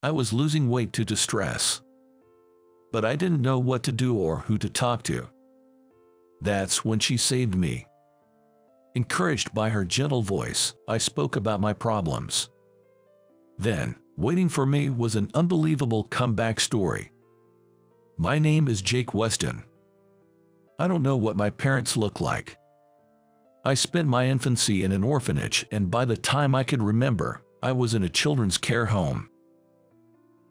I was losing weight to distress. But I didn't know what to do or who to talk to. That's when she saved me. Encouraged by her gentle voice, I spoke about my problems. Then, waiting for me was an unbelievable comeback story. My name is Jake Weston. I don't know what my parents look like. I spent my infancy in an orphanage and by the time I could remember, I was in a children's care home.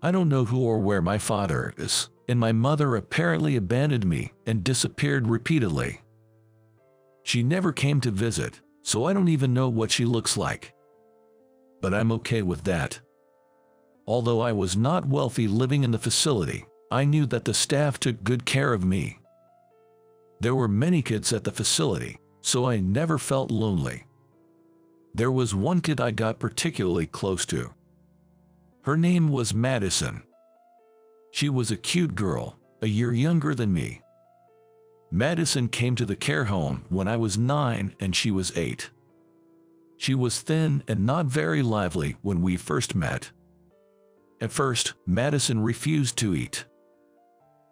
I don't know who or where my father is, and my mother apparently abandoned me and disappeared repeatedly. She never came to visit, so I don't even know what she looks like. But I'm okay with that. Although I was not wealthy living in the facility, I knew that the staff took good care of me. There were many kids at the facility, so I never felt lonely. There was one kid I got particularly close to. Her name was Madison. She was a cute girl, a year younger than me. Madison came to the care home when I was nine and she was eight. She was thin and not very lively when we first met. At first, Madison refused to eat.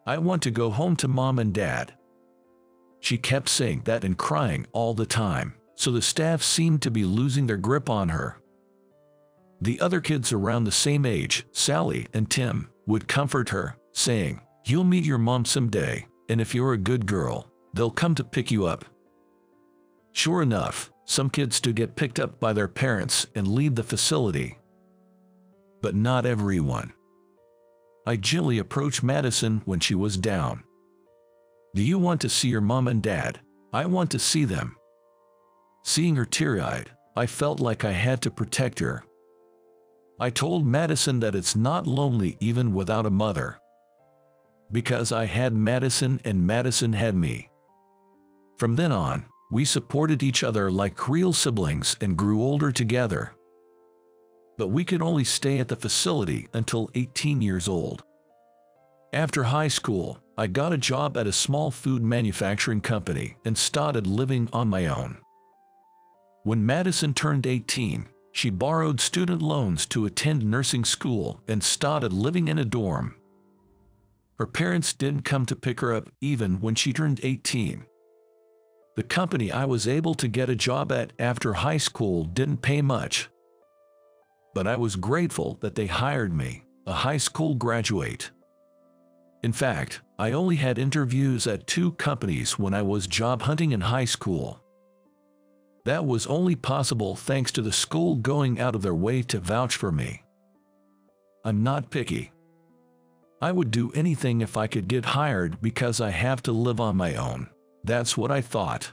I want to go home to mom and dad. She kept saying that and crying all the time, so the staff seemed to be losing their grip on her. The other kids around the same age, Sally and Tim, would comfort her, saying, You'll meet your mom someday, and if you're a good girl, they'll come to pick you up. Sure enough, some kids do get picked up by their parents and leave the facility. But not everyone. I gently approached Madison when she was down. Do you want to see your mom and dad? I want to see them. Seeing her teary-eyed, I felt like I had to protect her I told Madison that it's not lonely even without a mother. Because I had Madison and Madison had me. From then on, we supported each other like real siblings and grew older together. But we could only stay at the facility until 18 years old. After high school, I got a job at a small food manufacturing company and started living on my own. When Madison turned 18, she borrowed student loans to attend nursing school and started living in a dorm. Her parents didn't come to pick her up even when she turned 18. The company I was able to get a job at after high school didn't pay much. But I was grateful that they hired me, a high school graduate. In fact, I only had interviews at two companies when I was job hunting in high school. That was only possible thanks to the school going out of their way to vouch for me. I'm not picky. I would do anything if I could get hired because I have to live on my own. That's what I thought.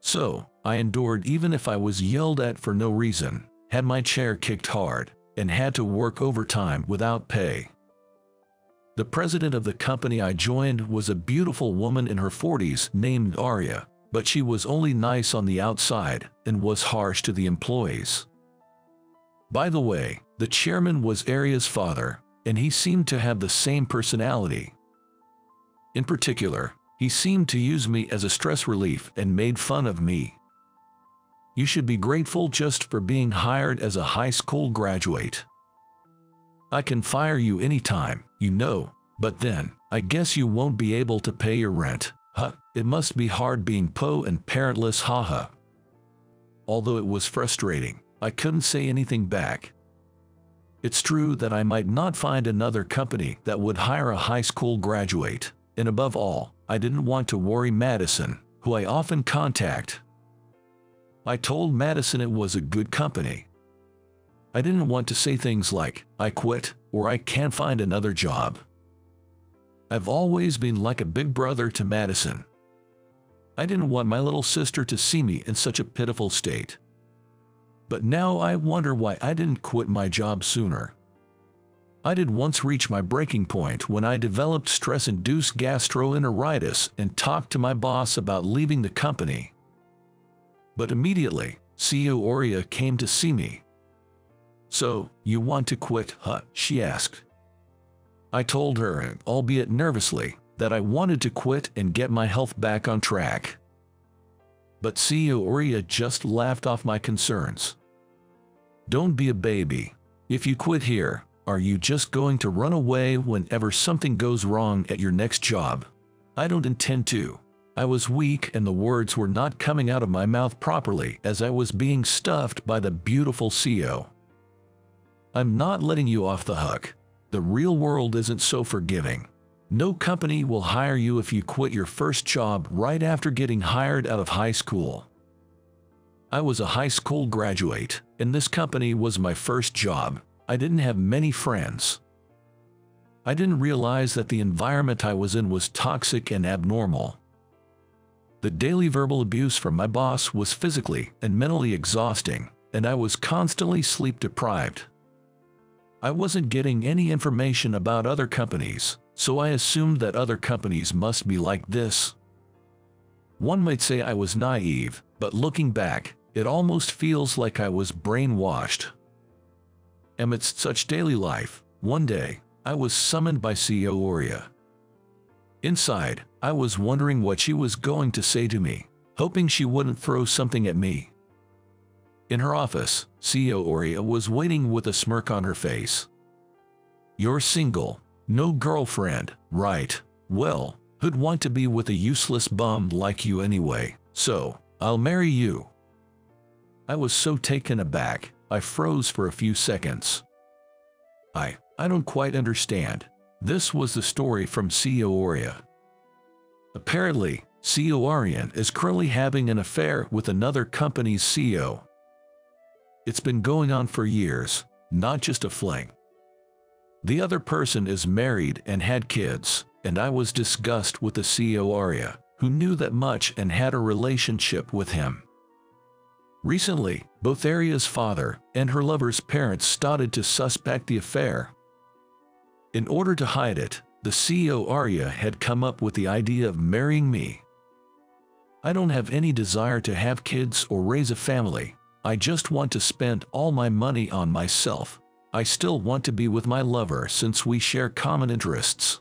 So, I endured even if I was yelled at for no reason, had my chair kicked hard, and had to work overtime without pay. The president of the company I joined was a beautiful woman in her 40s named Arya but she was only nice on the outside and was harsh to the employees. By the way, the chairman was Arya's father, and he seemed to have the same personality. In particular, he seemed to use me as a stress relief and made fun of me. You should be grateful just for being hired as a high school graduate. I can fire you anytime, you know, but then, I guess you won't be able to pay your rent. Huh, it must be hard being po and parentless haha. Although it was frustrating, I couldn't say anything back. It's true that I might not find another company that would hire a high school graduate, and above all, I didn't want to worry Madison, who I often contact. I told Madison it was a good company. I didn't want to say things like, I quit, or I can't find another job. I've always been like a big brother to Madison. I didn't want my little sister to see me in such a pitiful state. But now I wonder why I didn't quit my job sooner. I did once reach my breaking point when I developed stress-induced gastroenteritis and talked to my boss about leaving the company. But immediately, CEO Arya came to see me. So, you want to quit, huh? she asked. I told her, albeit nervously, that I wanted to quit and get my health back on track. But CEO Arya just laughed off my concerns. Don't be a baby. If you quit here, Are you just going to run away whenever something goes wrong at your next job? I don't intend to. I was weak and the words were not coming out of my mouth properly as I was being stuffed by the beautiful CEO. I'm not letting you off the hook. The real world isn't so forgiving. No company will hire you if you quit your first job right after getting hired out of high school. I was a high school graduate, and this company was my first job. I didn't have many friends. I didn't realize that the environment I was in was toxic and abnormal. The daily verbal abuse from my boss was physically and mentally exhausting, and I was constantly sleep deprived. I wasn't getting any information about other companies, so I assumed that other companies must be like this. One might say I was naive, but looking back, it almost feels like I was brainwashed. Amidst such daily life, one day, I was summoned by CEO Oria. Inside, I was wondering what she was going to say to me, hoping she wouldn't throw something at me. In her office, CEO Oria was waiting with a smirk on her face. You're single, no girlfriend, right? Well, who'd want to be with a useless bum like you anyway? So, I'll marry you. I was so taken aback, I froze for a few seconds. I, I don't quite understand. This was the story from CEO Oria. Apparently, CEO Arian is currently having an affair with another company's CEO. It's been going on for years, not just a fling. The other person is married and had kids, and I was disgusted with the CEO Aria, who knew that much and had a relationship with him. Recently, both Aria's father and her lover's parents started to suspect the affair in order to hide it, the CEO Arya had come up with the idea of marrying me. I don't have any desire to have kids or raise a family. I just want to spend all my money on myself. I still want to be with my lover since we share common interests.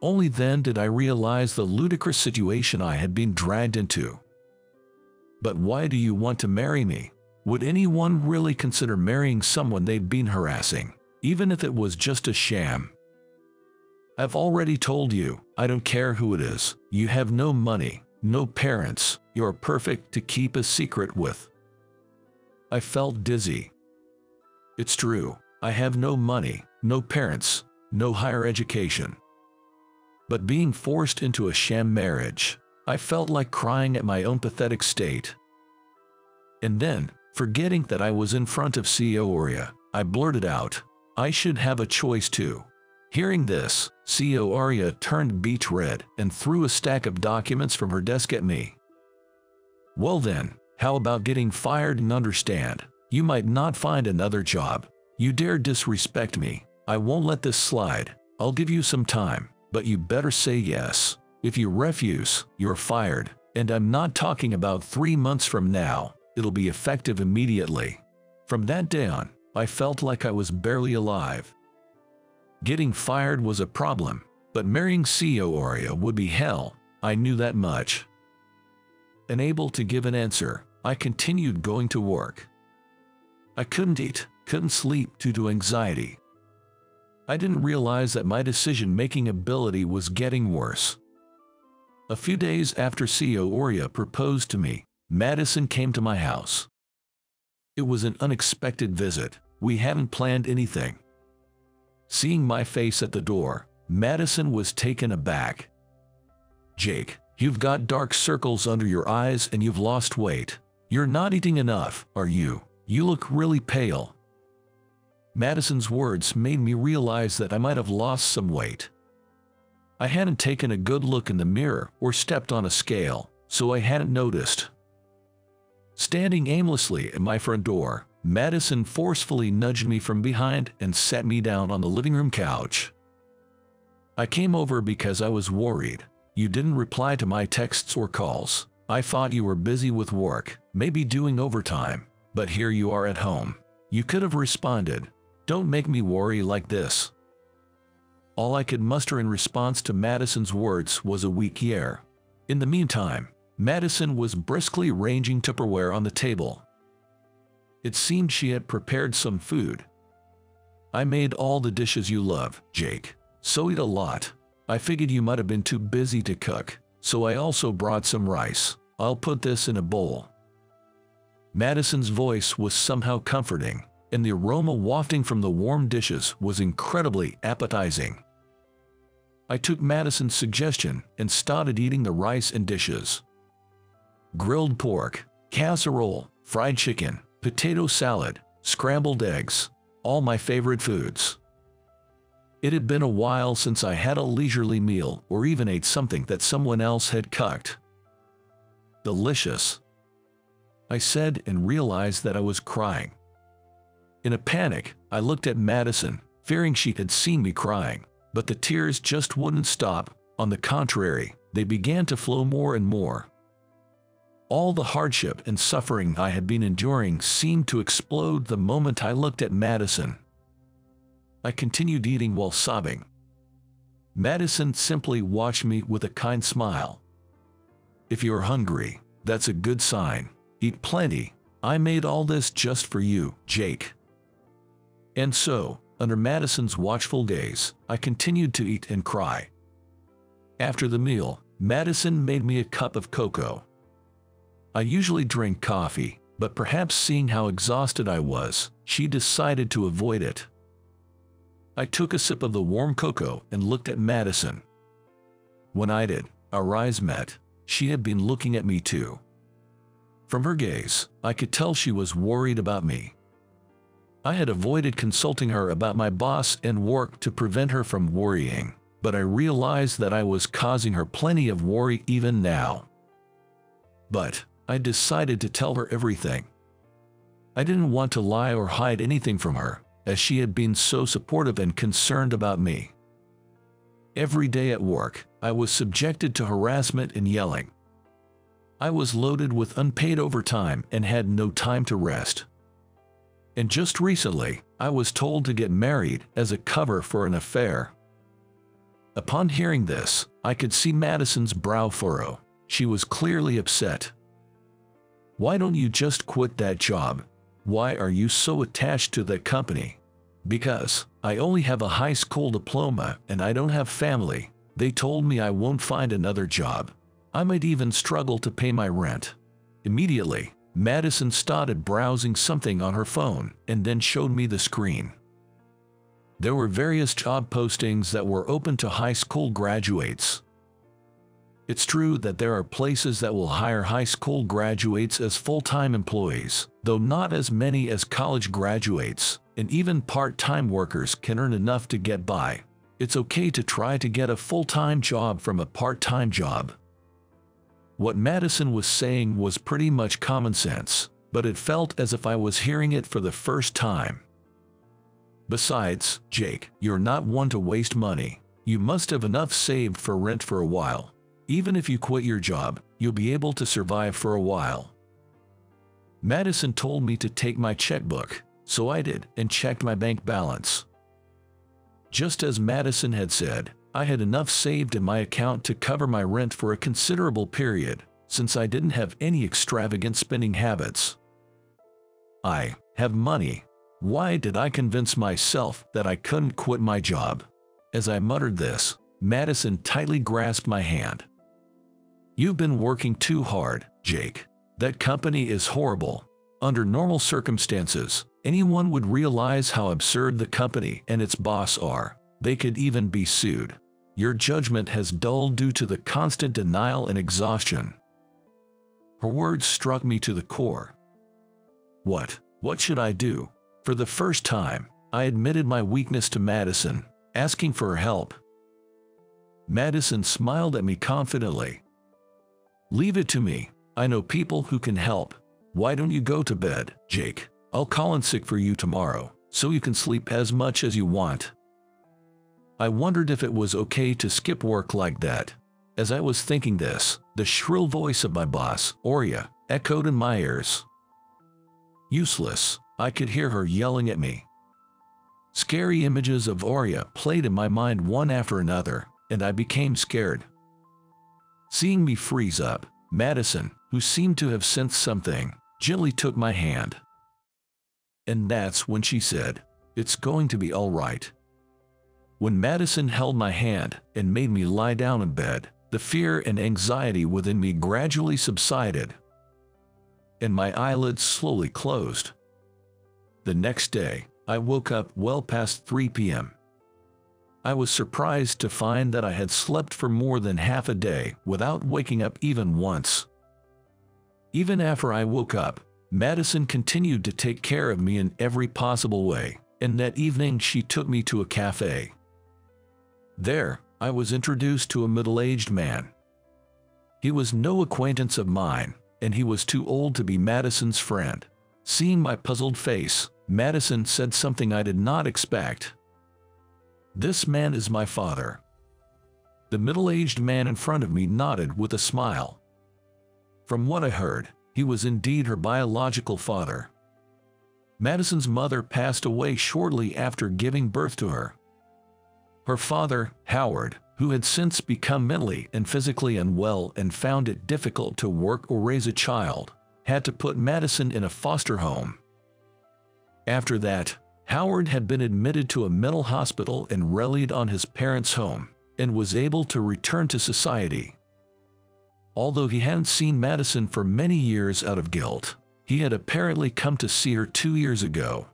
Only then did I realize the ludicrous situation I had been dragged into. But why do you want to marry me? Would anyone really consider marrying someone they'd been harassing? even if it was just a sham. I've already told you, I don't care who it is, you have no money, no parents, you're perfect to keep a secret with. I felt dizzy. It's true, I have no money, no parents, no higher education. But being forced into a sham marriage, I felt like crying at my own pathetic state. And then, forgetting that I was in front of CEO Oria, I blurted out, I should have a choice too. Hearing this, CEO Arya turned beach red and threw a stack of documents from her desk at me. Well then, how about getting fired and understand? You might not find another job. You dare disrespect me. I won't let this slide. I'll give you some time, but you better say yes. If you refuse, you're fired. And I'm not talking about three months from now. It'll be effective immediately. From that day on, I felt like I was barely alive. Getting fired was a problem, but marrying CEO Oria would be hell, I knew that much. Unable to give an answer, I continued going to work. I couldn't eat, couldn't sleep due to anxiety. I didn't realize that my decision-making ability was getting worse. A few days after CEO Oria proposed to me, Madison came to my house. It was an unexpected visit. We hadn't planned anything. Seeing my face at the door, Madison was taken aback. Jake, you've got dark circles under your eyes and you've lost weight. You're not eating enough, are you? You look really pale. Madison's words made me realize that I might have lost some weight. I hadn't taken a good look in the mirror or stepped on a scale, so I hadn't noticed. Standing aimlessly at my front door, Madison forcefully nudged me from behind and sat me down on the living room couch. I came over because I was worried. You didn't reply to my texts or calls. I thought you were busy with work, maybe doing overtime, but here you are at home. You could have responded, don't make me worry like this. All I could muster in response to Madison's words was a weak year. In the meantime, Madison was briskly ranging Tupperware on the table. It seemed she had prepared some food. I made all the dishes you love, Jake. So eat a lot. I figured you might have been too busy to cook, so I also brought some rice. I'll put this in a bowl. Madison's voice was somehow comforting, and the aroma wafting from the warm dishes was incredibly appetizing. I took Madison's suggestion and started eating the rice and dishes. Grilled pork, casserole, fried chicken, potato salad, scrambled eggs, all my favorite foods. It had been a while since I had a leisurely meal or even ate something that someone else had cooked. Delicious. I said and realized that I was crying. In a panic, I looked at Madison, fearing she had seen me crying, but the tears just wouldn't stop. On the contrary, they began to flow more and more. All the hardship and suffering I had been enduring seemed to explode the moment I looked at Madison. I continued eating while sobbing. Madison simply watched me with a kind smile. If you're hungry, that's a good sign. Eat plenty. I made all this just for you, Jake. And so, under Madison's watchful gaze, I continued to eat and cry. After the meal, Madison made me a cup of cocoa. I usually drink coffee, but perhaps seeing how exhausted I was, she decided to avoid it. I took a sip of the warm cocoa and looked at Madison. When I did, our eyes met. She had been looking at me too. From her gaze, I could tell she was worried about me. I had avoided consulting her about my boss and work to prevent her from worrying, but I realized that I was causing her plenty of worry even now. But I decided to tell her everything. I didn't want to lie or hide anything from her, as she had been so supportive and concerned about me. Every day at work, I was subjected to harassment and yelling. I was loaded with unpaid overtime and had no time to rest. And just recently, I was told to get married as a cover for an affair. Upon hearing this, I could see Madison's brow furrow. She was clearly upset. Why don't you just quit that job? Why are you so attached to that company? Because I only have a high school diploma and I don't have family. They told me I won't find another job. I might even struggle to pay my rent. Immediately, Madison started browsing something on her phone and then showed me the screen. There were various job postings that were open to high school graduates. It's true that there are places that will hire high school graduates as full-time employees, though not as many as college graduates, and even part-time workers can earn enough to get by. It's okay to try to get a full-time job from a part-time job. What Madison was saying was pretty much common sense, but it felt as if I was hearing it for the first time. Besides, Jake, you're not one to waste money. You must have enough saved for rent for a while. Even if you quit your job, you'll be able to survive for a while. Madison told me to take my checkbook, so I did and checked my bank balance. Just as Madison had said, I had enough saved in my account to cover my rent for a considerable period, since I didn't have any extravagant spending habits. I have money. Why did I convince myself that I couldn't quit my job? As I muttered this, Madison tightly grasped my hand. You've been working too hard, Jake. That company is horrible. Under normal circumstances, anyone would realize how absurd the company and its boss are. They could even be sued. Your judgment has dulled due to the constant denial and exhaustion. Her words struck me to the core. What? What should I do? For the first time, I admitted my weakness to Madison, asking for her help. Madison smiled at me confidently. Leave it to me. I know people who can help. Why don't you go to bed, Jake? I'll call in sick for you tomorrow, so you can sleep as much as you want. I wondered if it was okay to skip work like that. As I was thinking this, the shrill voice of my boss, Oria, echoed in my ears. Useless, I could hear her yelling at me. Scary images of Oria played in my mind one after another, and I became scared. Seeing me freeze up, Madison, who seemed to have sensed something, gently took my hand. And that's when she said, It's going to be all right. When Madison held my hand and made me lie down in bed, the fear and anxiety within me gradually subsided, and my eyelids slowly closed. The next day, I woke up well past 3 p.m. I was surprised to find that I had slept for more than half a day without waking up even once. Even after I woke up, Madison continued to take care of me in every possible way, and that evening she took me to a cafe. There, I was introduced to a middle-aged man. He was no acquaintance of mine, and he was too old to be Madison's friend. Seeing my puzzled face, Madison said something I did not expect. This man is my father. The middle-aged man in front of me nodded with a smile. From what I heard, he was indeed her biological father. Madison's mother passed away shortly after giving birth to her. Her father, Howard, who had since become mentally and physically unwell and found it difficult to work or raise a child, had to put Madison in a foster home. After that, Howard had been admitted to a mental hospital and rallied on his parents' home and was able to return to society. Although he hadn't seen Madison for many years out of guilt, he had apparently come to see her two years ago.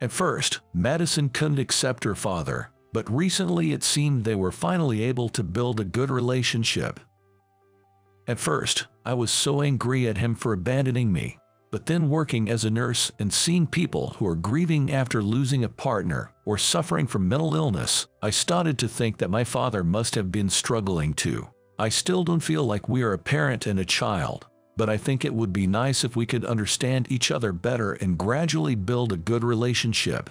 At first, Madison couldn't accept her father, but recently it seemed they were finally able to build a good relationship. At first, I was so angry at him for abandoning me, but then working as a nurse and seeing people who are grieving after losing a partner or suffering from mental illness, I started to think that my father must have been struggling too. I still don't feel like we are a parent and a child, but I think it would be nice if we could understand each other better and gradually build a good relationship.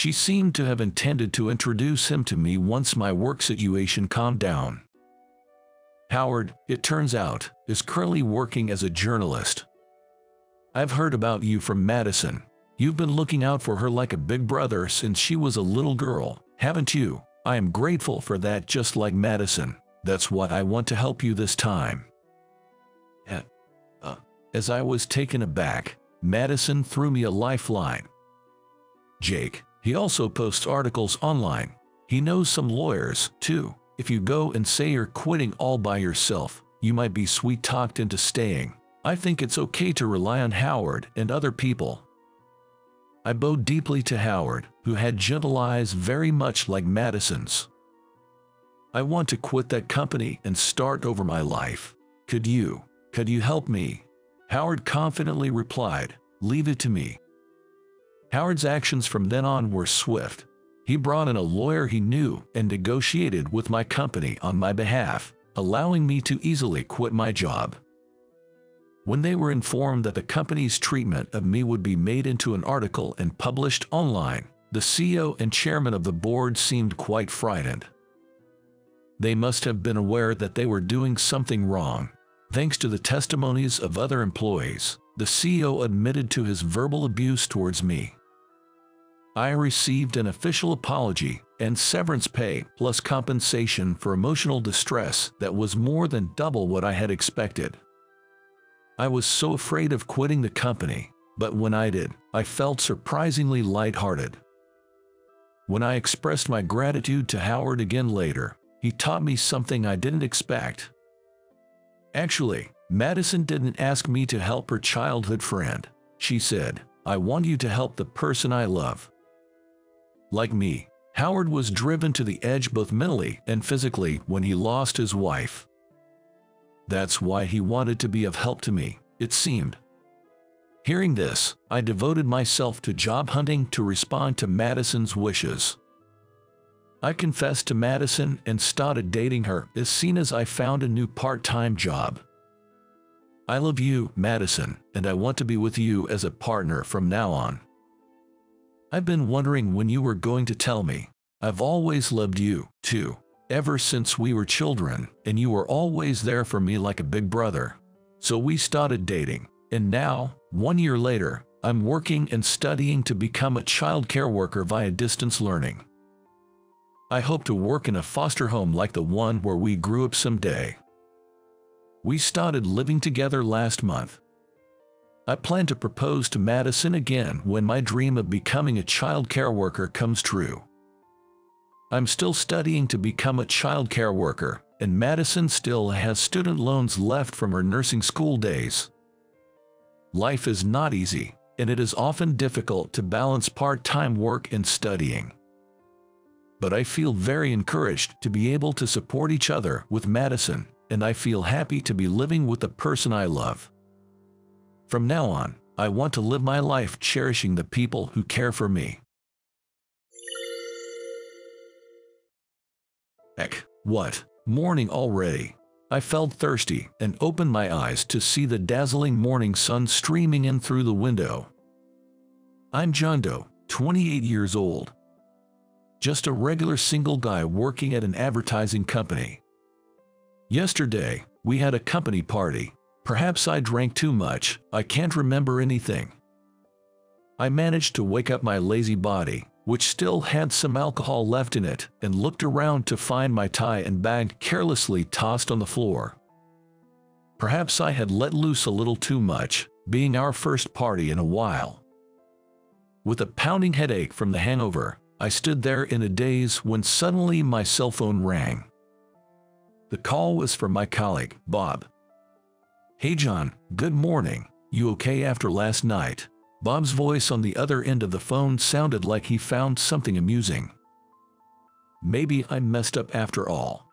She seemed to have intended to introduce him to me once my work situation calmed down. Howard, it turns out, is currently working as a journalist. I've heard about you from Madison. You've been looking out for her like a big brother since she was a little girl, haven't you? I am grateful for that just like Madison. That's what I want to help you this time. Uh, as I was taken aback, Madison threw me a lifeline. Jake, he also posts articles online. He knows some lawyers, too. If you go and say you're quitting all by yourself, you might be sweet-talked into staying. I think it's okay to rely on Howard and other people. I bowed deeply to Howard, who had gentle eyes very much like Madison's. I want to quit that company and start over my life. Could you, could you help me? Howard confidently replied, leave it to me. Howard's actions from then on were swift. He brought in a lawyer he knew and negotiated with my company on my behalf, allowing me to easily quit my job. When they were informed that the company's treatment of me would be made into an article and published online, the CEO and chairman of the board seemed quite frightened. They must have been aware that they were doing something wrong. Thanks to the testimonies of other employees, the CEO admitted to his verbal abuse towards me. I received an official apology and severance pay plus compensation for emotional distress that was more than double what I had expected. I was so afraid of quitting the company, but when I did, I felt surprisingly lighthearted. When I expressed my gratitude to Howard again later, he taught me something I didn't expect. Actually, Madison didn't ask me to help her childhood friend. She said, I want you to help the person I love. Like me, Howard was driven to the edge both mentally and physically when he lost his wife. That's why he wanted to be of help to me, it seemed. Hearing this, I devoted myself to job hunting to respond to Madison's wishes. I confessed to Madison and started dating her as soon as I found a new part-time job. I love you, Madison, and I want to be with you as a partner from now on. I've been wondering when you were going to tell me. I've always loved you, too, ever since we were children, and you were always there for me like a big brother. So we started dating, and now, one year later, I'm working and studying to become a child care worker via distance learning. I hope to work in a foster home like the one where we grew up someday. We started living together last month. I plan to propose to Madison again when my dream of becoming a child care worker comes true. I'm still studying to become a child care worker, and Madison still has student loans left from her nursing school days. Life is not easy, and it is often difficult to balance part-time work and studying. But I feel very encouraged to be able to support each other with Madison, and I feel happy to be living with the person I love. From now on, I want to live my life cherishing the people who care for me. Heck, what? Morning already. I felt thirsty and opened my eyes to see the dazzling morning sun streaming in through the window. I'm John Doe, 28 years old. Just a regular single guy working at an advertising company. Yesterday, we had a company party Perhaps I drank too much, I can't remember anything. I managed to wake up my lazy body, which still had some alcohol left in it, and looked around to find my tie and bag carelessly tossed on the floor. Perhaps I had let loose a little too much, being our first party in a while. With a pounding headache from the hangover, I stood there in a daze when suddenly my cell phone rang. The call was from my colleague, Bob, Hey John, good morning. You okay after last night? Bob's voice on the other end of the phone sounded like he found something amusing. Maybe I messed up after all.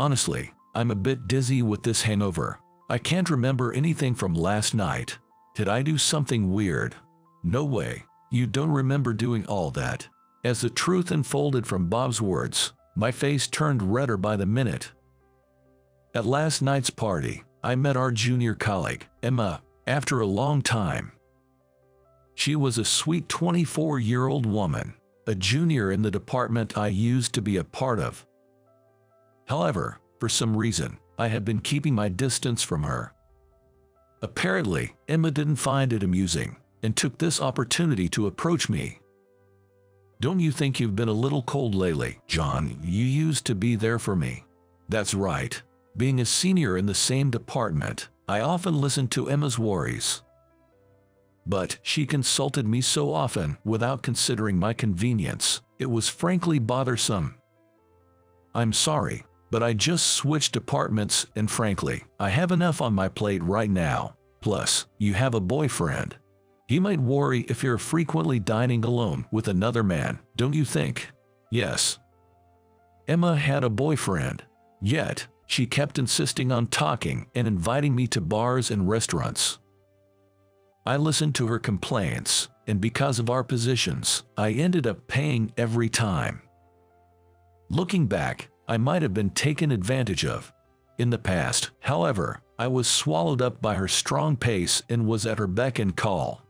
Honestly, I'm a bit dizzy with this hangover. I can't remember anything from last night. Did I do something weird? No way. You don't remember doing all that. As the truth unfolded from Bob's words, my face turned redder by the minute. At last night's party, I met our junior colleague, Emma, after a long time. She was a sweet 24-year-old woman, a junior in the department I used to be a part of. However, for some reason, I had been keeping my distance from her. Apparently, Emma didn't find it amusing and took this opportunity to approach me. Don't you think you've been a little cold lately, John? You used to be there for me. That's right. Being a senior in the same department, I often listened to Emma's worries. But she consulted me so often without considering my convenience, it was frankly bothersome. I'm sorry, but I just switched departments and frankly, I have enough on my plate right now. Plus, you have a boyfriend. He might worry if you're frequently dining alone with another man, don't you think? Yes. Emma had a boyfriend. Yet, she kept insisting on talking and inviting me to bars and restaurants. I listened to her complaints, and because of our positions, I ended up paying every time. Looking back, I might have been taken advantage of. In the past, however, I was swallowed up by her strong pace and was at her beck and call.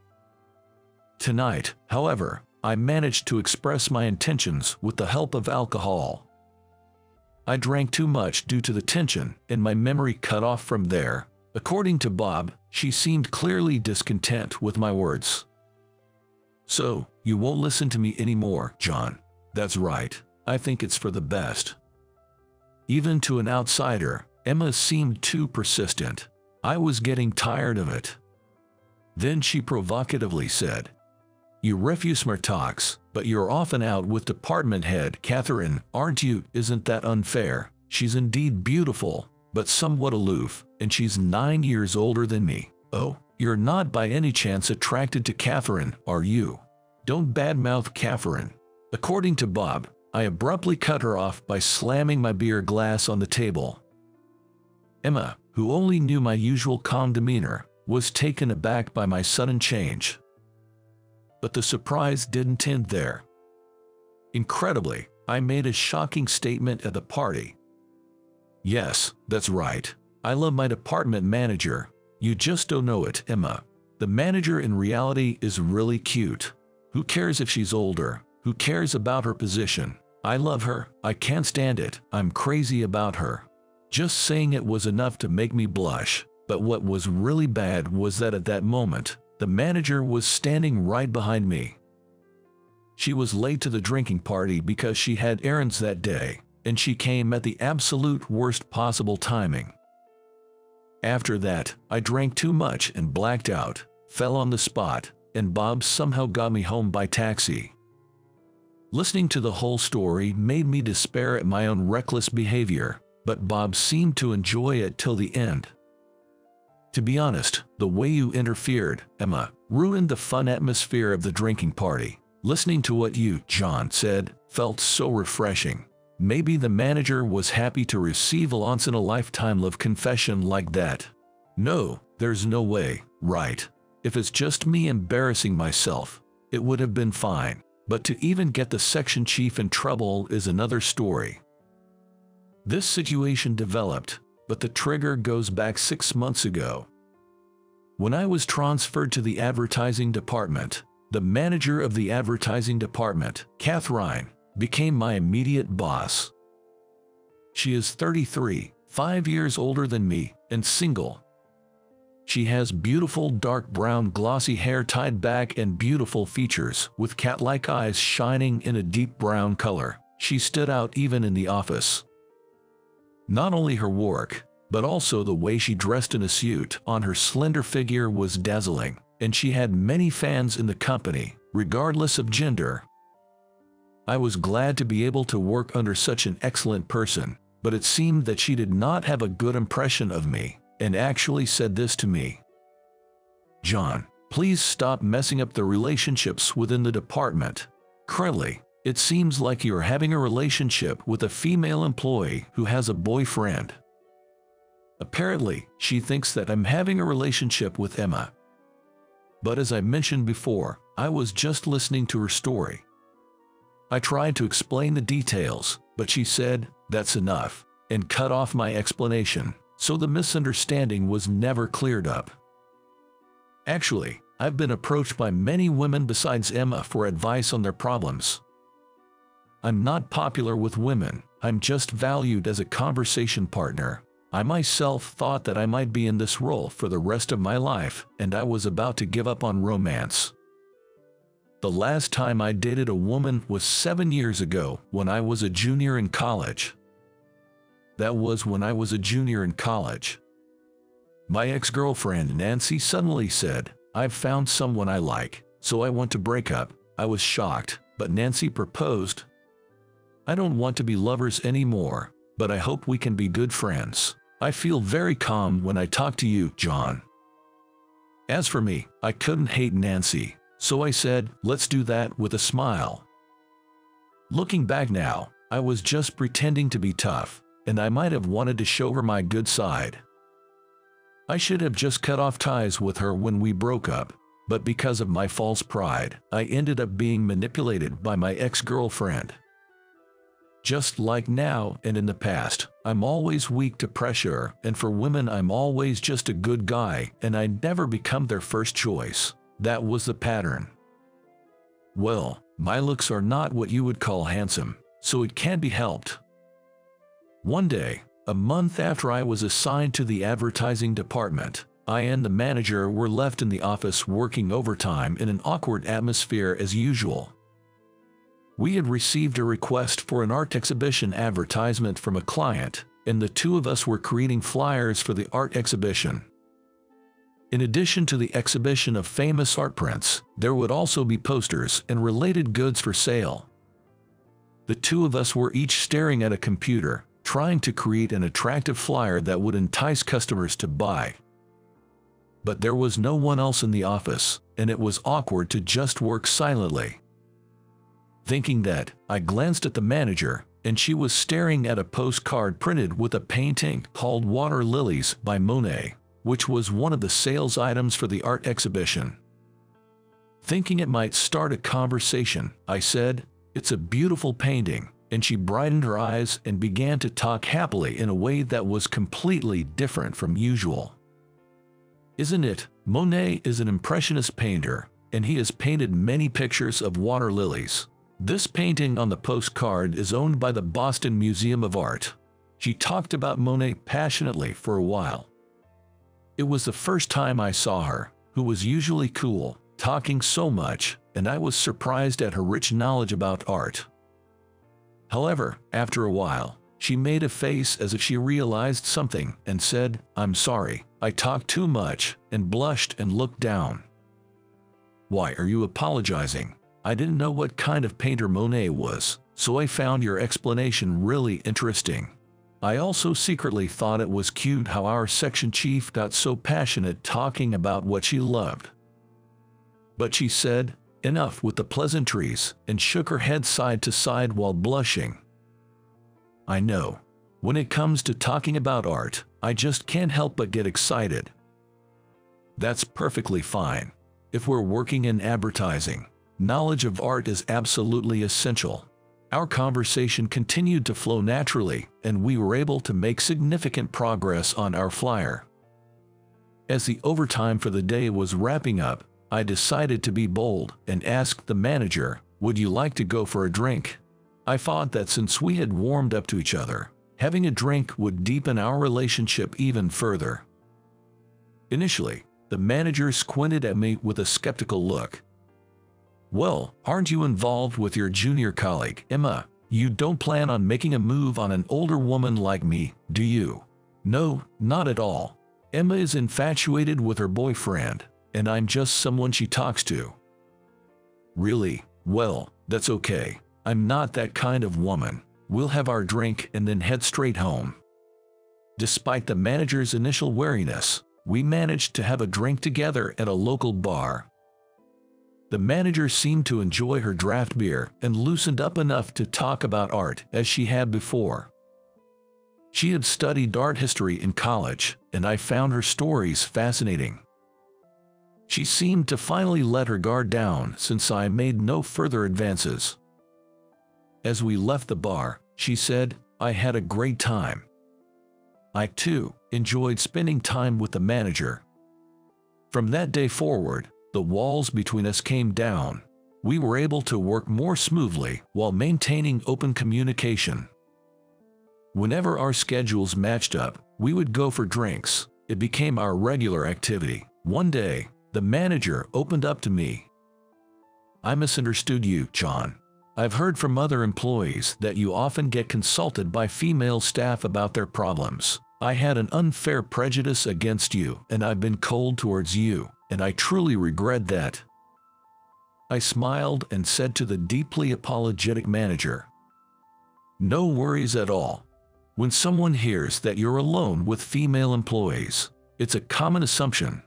Tonight, however, I managed to express my intentions with the help of alcohol. I drank too much due to the tension, and my memory cut off from there. According to Bob, she seemed clearly discontent with my words. So, you won't listen to me anymore, John. That's right. I think it's for the best. Even to an outsider, Emma seemed too persistent. I was getting tired of it. Then she provocatively said, You refuse my talks, but you're often out with department head Catherine, aren't you? Isn't that unfair? She's indeed beautiful, but somewhat aloof, and she's nine years older than me. Oh, you're not by any chance attracted to Catherine, are you? Don't badmouth Catherine. According to Bob, I abruptly cut her off by slamming my beer glass on the table. Emma, who only knew my usual calm demeanor, was taken aback by my sudden change. But the surprise didn't end there. Incredibly, I made a shocking statement at the party. Yes, that's right. I love my department manager. You just don't know it, Emma. The manager in reality is really cute. Who cares if she's older? Who cares about her position? I love her. I can't stand it. I'm crazy about her. Just saying it was enough to make me blush. But what was really bad was that at that moment, the manager was standing right behind me. She was late to the drinking party because she had errands that day, and she came at the absolute worst possible timing. After that, I drank too much and blacked out, fell on the spot, and Bob somehow got me home by taxi. Listening to the whole story made me despair at my own reckless behavior, but Bob seemed to enjoy it till the end. To be honest, the way you interfered, Emma, ruined the fun atmosphere of the drinking party. Listening to what you, John, said felt so refreshing. Maybe the manager was happy to receive a once-in-a-lifetime love confession like that. No, there's no way, right? If it's just me embarrassing myself, it would have been fine. But to even get the section chief in trouble is another story. This situation developed, but the trigger goes back six months ago. When I was transferred to the advertising department, the manager of the advertising department, Catherine, became my immediate boss. She is 33, five years older than me, and single. She has beautiful dark brown glossy hair tied back and beautiful features with cat-like eyes shining in a deep brown color. She stood out even in the office. Not only her work, but also the way she dressed in a suit on her slender figure was dazzling, and she had many fans in the company, regardless of gender. I was glad to be able to work under such an excellent person, but it seemed that she did not have a good impression of me, and actually said this to me. John, please stop messing up the relationships within the department. Currently, it seems like you're having a relationship with a female employee who has a boyfriend. Apparently, she thinks that I'm having a relationship with Emma. But as I mentioned before, I was just listening to her story. I tried to explain the details, but she said, that's enough, and cut off my explanation, so the misunderstanding was never cleared up. Actually, I've been approached by many women besides Emma for advice on their problems. I'm not popular with women, I'm just valued as a conversation partner. I myself thought that I might be in this role for the rest of my life, and I was about to give up on romance. The last time I dated a woman was seven years ago when I was a junior in college. That was when I was a junior in college. My ex-girlfriend Nancy suddenly said, I've found someone I like, so I want to break up. I was shocked, but Nancy proposed. I don't want to be lovers anymore, but I hope we can be good friends. I feel very calm when I talk to you, John. As for me, I couldn't hate Nancy, so I said, let's do that with a smile. Looking back now, I was just pretending to be tough, and I might have wanted to show her my good side. I should have just cut off ties with her when we broke up, but because of my false pride, I ended up being manipulated by my ex-girlfriend. Just like now and in the past, I'm always weak to pressure, and for women I'm always just a good guy and I never become their first choice. That was the pattern. Well, my looks are not what you would call handsome, so it can't be helped. One day, a month after I was assigned to the advertising department, I and the manager were left in the office working overtime in an awkward atmosphere as usual. We had received a request for an art exhibition advertisement from a client, and the two of us were creating flyers for the art exhibition. In addition to the exhibition of famous art prints, there would also be posters and related goods for sale. The two of us were each staring at a computer, trying to create an attractive flyer that would entice customers to buy. But there was no one else in the office, and it was awkward to just work silently. Thinking that, I glanced at the manager, and she was staring at a postcard printed with a painting called Water Lilies by Monet, which was one of the sales items for the art exhibition. Thinking it might start a conversation, I said, It's a beautiful painting, and she brightened her eyes and began to talk happily in a way that was completely different from usual. Isn't it? Monet is an impressionist painter, and he has painted many pictures of water lilies. This painting on the postcard is owned by the Boston Museum of Art. She talked about Monet passionately for a while. It was the first time I saw her, who was usually cool, talking so much, and I was surprised at her rich knowledge about art. However, after a while, she made a face as if she realized something and said, I'm sorry, I talked too much and blushed and looked down. Why are you apologizing? I didn't know what kind of painter Monet was, so I found your explanation really interesting. I also secretly thought it was cute how our section chief got so passionate talking about what she loved. But she said, enough with the pleasantries, and shook her head side to side while blushing. I know. When it comes to talking about art, I just can't help but get excited. That's perfectly fine. If we're working in advertising, knowledge of art is absolutely essential. Our conversation continued to flow naturally, and we were able to make significant progress on our flyer. As the overtime for the day was wrapping up, I decided to be bold and asked the manager, would you like to go for a drink? I thought that since we had warmed up to each other, having a drink would deepen our relationship even further. Initially, the manager squinted at me with a skeptical look. Well, aren't you involved with your junior colleague, Emma? You don't plan on making a move on an older woman like me, do you? No, not at all. Emma is infatuated with her boyfriend, and I'm just someone she talks to. Really? Well, that's okay. I'm not that kind of woman. We'll have our drink and then head straight home. Despite the manager's initial wariness, we managed to have a drink together at a local bar. The manager seemed to enjoy her draft beer and loosened up enough to talk about art as she had before. She had studied art history in college, and I found her stories fascinating. She seemed to finally let her guard down since I made no further advances. As we left the bar, she said, I had a great time. I, too, enjoyed spending time with the manager. From that day forward, the walls between us came down. We were able to work more smoothly while maintaining open communication. Whenever our schedules matched up, we would go for drinks. It became our regular activity. One day, the manager opened up to me. I misunderstood you, John. I've heard from other employees that you often get consulted by female staff about their problems. I had an unfair prejudice against you, and I've been cold towards you, and I truly regret that. I smiled and said to the deeply apologetic manager, No worries at all. When someone hears that you're alone with female employees, it's a common assumption.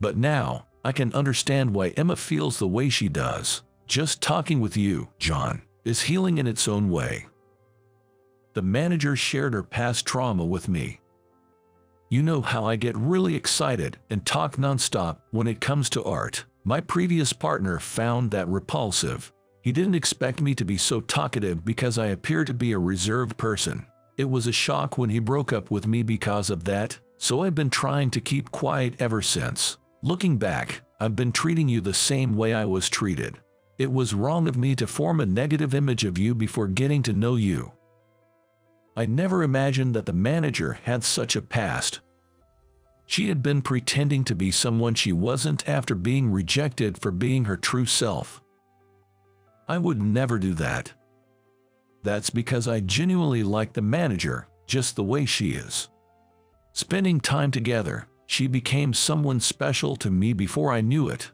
But now, I can understand why Emma feels the way she does. Just talking with you, John, is healing in its own way. The manager shared her past trauma with me. You know how I get really excited and talk nonstop when it comes to art. My previous partner found that repulsive. He didn't expect me to be so talkative because I appear to be a reserved person. It was a shock when he broke up with me because of that, so I've been trying to keep quiet ever since. Looking back, I've been treating you the same way I was treated. It was wrong of me to form a negative image of you before getting to know you. I never imagined that the manager had such a past. She had been pretending to be someone she wasn't after being rejected for being her true self. I would never do that. That's because I genuinely like the manager just the way she is. Spending time together, she became someone special to me before I knew it.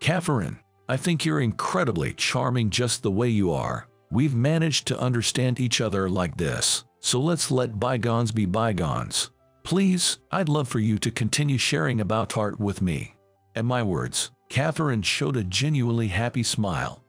Catherine, I think you're incredibly charming just the way you are. We've managed to understand each other like this, so let's let bygones be bygones. Please, I'd love for you to continue sharing about art with me. At my words, Catherine showed a genuinely happy smile.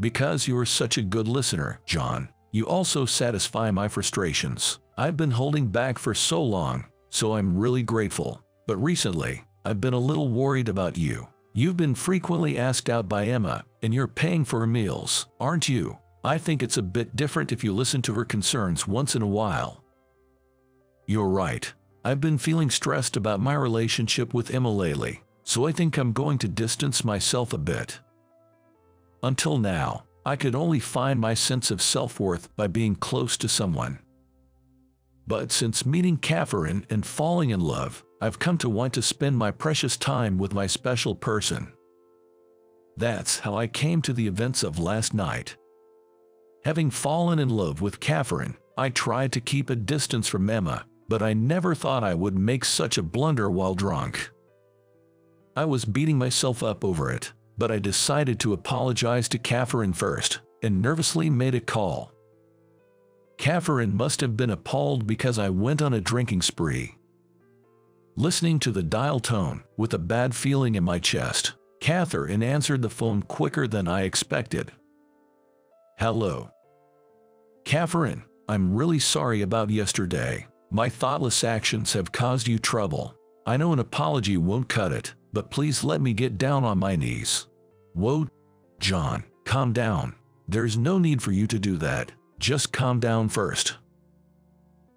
Because you're such a good listener, John, you also satisfy my frustrations. I've been holding back for so long, so I'm really grateful. But recently, I've been a little worried about you. You've been frequently asked out by Emma, and you're paying for her meals, aren't you? I think it's a bit different if you listen to her concerns once in a while. You're right. I've been feeling stressed about my relationship with Emma lately, so I think I'm going to distance myself a bit. Until now, I could only find my sense of self-worth by being close to someone. But since meeting Catherine and falling in love, I've come to want to spend my precious time with my special person. That's how I came to the events of last night. Having fallen in love with Catherine, I tried to keep a distance from Emma, but I never thought I would make such a blunder while drunk. I was beating myself up over it, but I decided to apologize to Catherine first and nervously made a call. Catherine must have been appalled because I went on a drinking spree. Listening to the dial tone with a bad feeling in my chest, Catherine answered the phone quicker than I expected. Hello. Catherine, I'm really sorry about yesterday. My thoughtless actions have caused you trouble. I know an apology won't cut it, but please let me get down on my knees. Whoa, John, calm down. There's no need for you to do that. Just calm down first.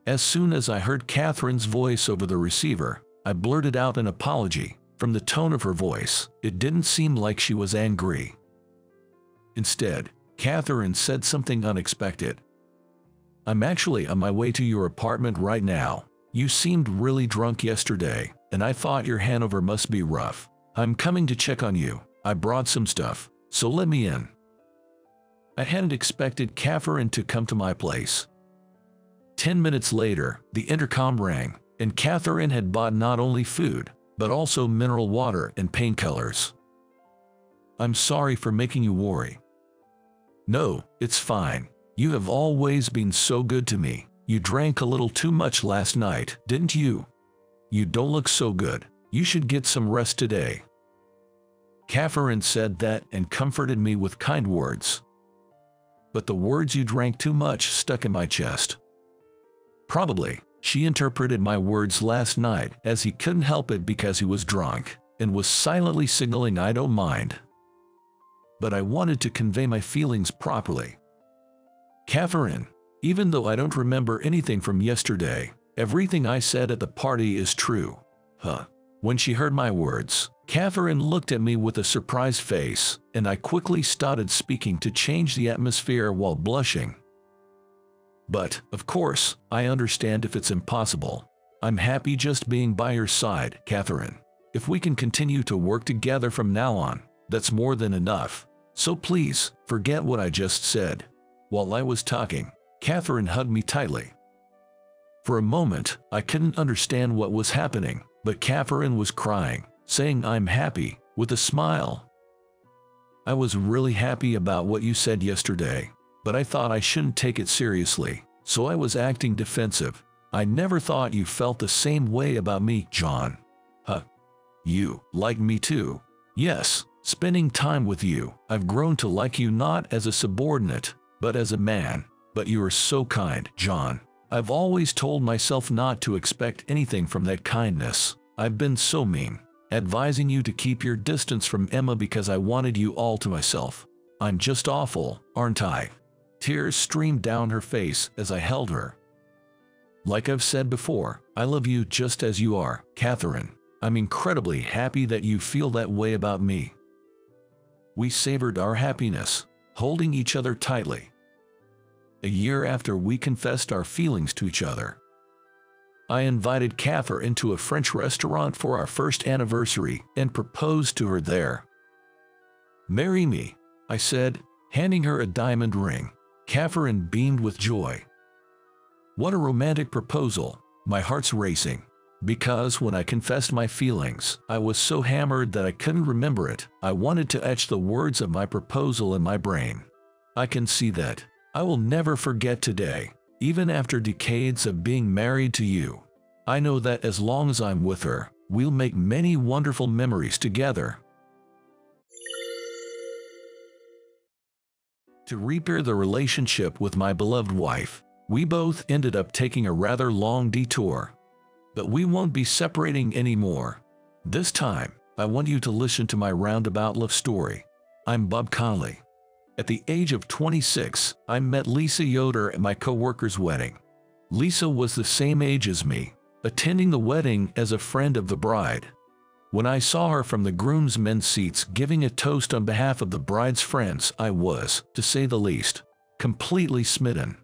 As soon as I heard Catherine's voice over the receiver, I blurted out an apology. From the tone of her voice, it didn't seem like she was angry. Instead, Catherine said something unexpected. I'm actually on my way to your apartment right now. You seemed really drunk yesterday, and I thought your Hanover must be rough. I'm coming to check on you. I brought some stuff, so let me in. I hadn't expected Catherine to come to my place. Ten minutes later, the intercom rang, and Catherine had bought not only food, but also mineral water and painkillers. I'm sorry for making you worry. No, it's fine. You have always been so good to me. You drank a little too much last night, didn't you? You don't look so good. You should get some rest today. Catherine said that and comforted me with kind words. But the words you drank too much stuck in my chest. Probably, she interpreted my words last night as he couldn't help it because he was drunk and was silently signaling I don't mind. But I wanted to convey my feelings properly. Catherine, even though I don't remember anything from yesterday, everything I said at the party is true. Huh. When she heard my words, Catherine looked at me with a surprised face, and I quickly started speaking to change the atmosphere while blushing. But, of course, I understand if it's impossible. I'm happy just being by your side, Catherine. If we can continue to work together from now on, that's more than enough. So please, forget what I just said. While I was talking, Catherine hugged me tightly. For a moment, I couldn't understand what was happening, but Catherine was crying, saying I'm happy, with a smile. I was really happy about what you said yesterday, but I thought I shouldn't take it seriously, so I was acting defensive. I never thought you felt the same way about me, John. Huh. You like me too. Yes, spending time with you, I've grown to like you not as a subordinate, but as a man. But you are so kind, John. I've always told myself not to expect anything from that kindness. I've been so mean, advising you to keep your distance from Emma because I wanted you all to myself. I'm just awful, aren't I? Tears streamed down her face as I held her. Like I've said before, I love you just as you are, Catherine. I'm incredibly happy that you feel that way about me. We savored our happiness, holding each other tightly. A year after we confessed our feelings to each other, I invited Catherine into a French restaurant for our first anniversary and proposed to her there. Marry me, I said, handing her a diamond ring. Catherine beamed with joy. What a romantic proposal, my heart's racing. Because when I confessed my feelings, I was so hammered that I couldn't remember it. I wanted to etch the words of my proposal in my brain. I can see that. I will never forget today, even after decades of being married to you. I know that as long as I'm with her, we'll make many wonderful memories together. To repair the relationship with my beloved wife, we both ended up taking a rather long detour. But we won't be separating anymore. This time, I want you to listen to my roundabout love story. I'm Bob Conley. At the age of 26, I met Lisa Yoder at my coworker's wedding. Lisa was the same age as me, attending the wedding as a friend of the bride. When I saw her from the groomsmen's seats giving a toast on behalf of the bride's friends, I was, to say the least, completely smitten.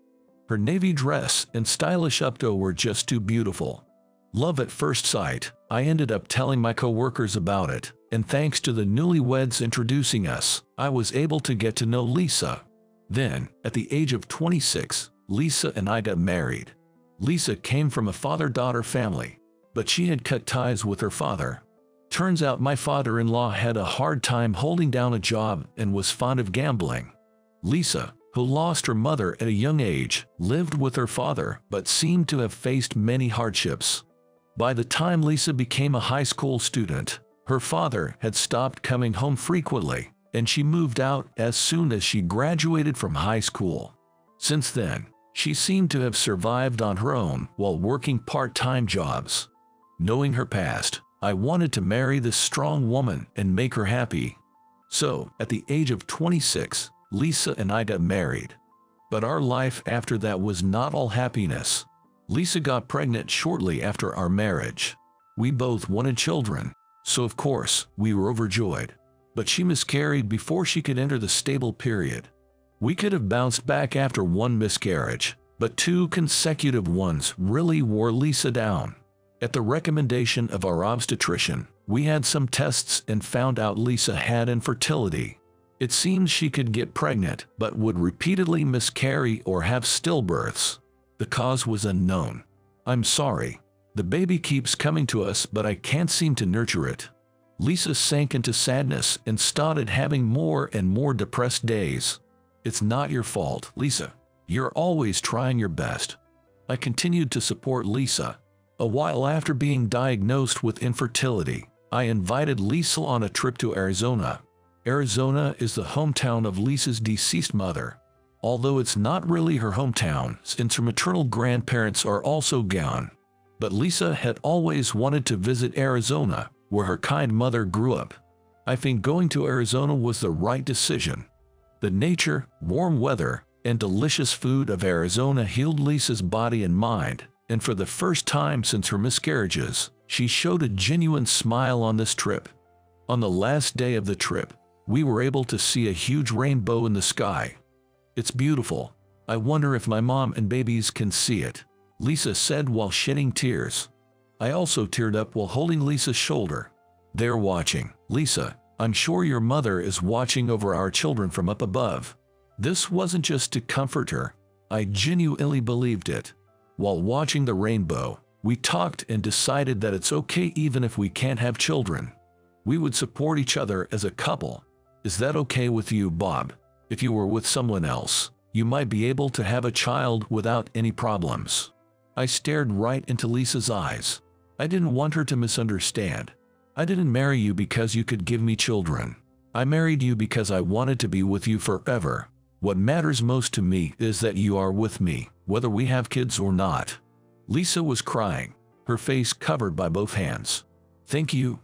Her navy dress and stylish updo were just too beautiful. Love at first sight, I ended up telling my coworkers about it, and thanks to the newlyweds introducing us, I was able to get to know Lisa. Then, at the age of 26, Lisa and I got married. Lisa came from a father-daughter family, but she had cut ties with her father. Turns out my father-in-law had a hard time holding down a job and was fond of gambling. Lisa, who lost her mother at a young age, lived with her father but seemed to have faced many hardships. By the time Lisa became a high school student, her father had stopped coming home frequently, and she moved out as soon as she graduated from high school. Since then, she seemed to have survived on her own while working part-time jobs. Knowing her past, I wanted to marry this strong woman and make her happy. So, at the age of 26, Lisa and I got married. But our life after that was not all happiness. Lisa got pregnant shortly after our marriage. We both wanted children, so of course, we were overjoyed. But she miscarried before she could enter the stable period. We could have bounced back after one miscarriage, but two consecutive ones really wore Lisa down. At the recommendation of our obstetrician, we had some tests and found out Lisa had infertility. It seems she could get pregnant but would repeatedly miscarry or have stillbirths. The cause was unknown. I'm sorry. The baby keeps coming to us but I can't seem to nurture it. Lisa sank into sadness and started having more and more depressed days. It's not your fault, Lisa. You're always trying your best. I continued to support Lisa. A while after being diagnosed with infertility, I invited Lisa on a trip to Arizona. Arizona is the hometown of Lisa's deceased mother. Although it's not really her hometown, since her maternal grandparents are also gone. But Lisa had always wanted to visit Arizona, where her kind mother grew up. I think going to Arizona was the right decision. The nature, warm weather, and delicious food of Arizona healed Lisa's body and mind, and for the first time since her miscarriages, she showed a genuine smile on this trip. On the last day of the trip, we were able to see a huge rainbow in the sky. It's beautiful. I wonder if my mom and babies can see it, Lisa said while shedding tears. I also teared up while holding Lisa's shoulder. They're watching. Lisa, I'm sure your mother is watching over our children from up above. This wasn't just to comfort her. I genuinely believed it. While watching the rainbow, we talked and decided that it's okay even if we can't have children. We would support each other as a couple. Is that okay with you, Bob? If you were with someone else, you might be able to have a child without any problems. I stared right into Lisa's eyes. I didn't want her to misunderstand. I didn't marry you because you could give me children. I married you because I wanted to be with you forever. What matters most to me is that you are with me, whether we have kids or not. Lisa was crying, her face covered by both hands. Thank you.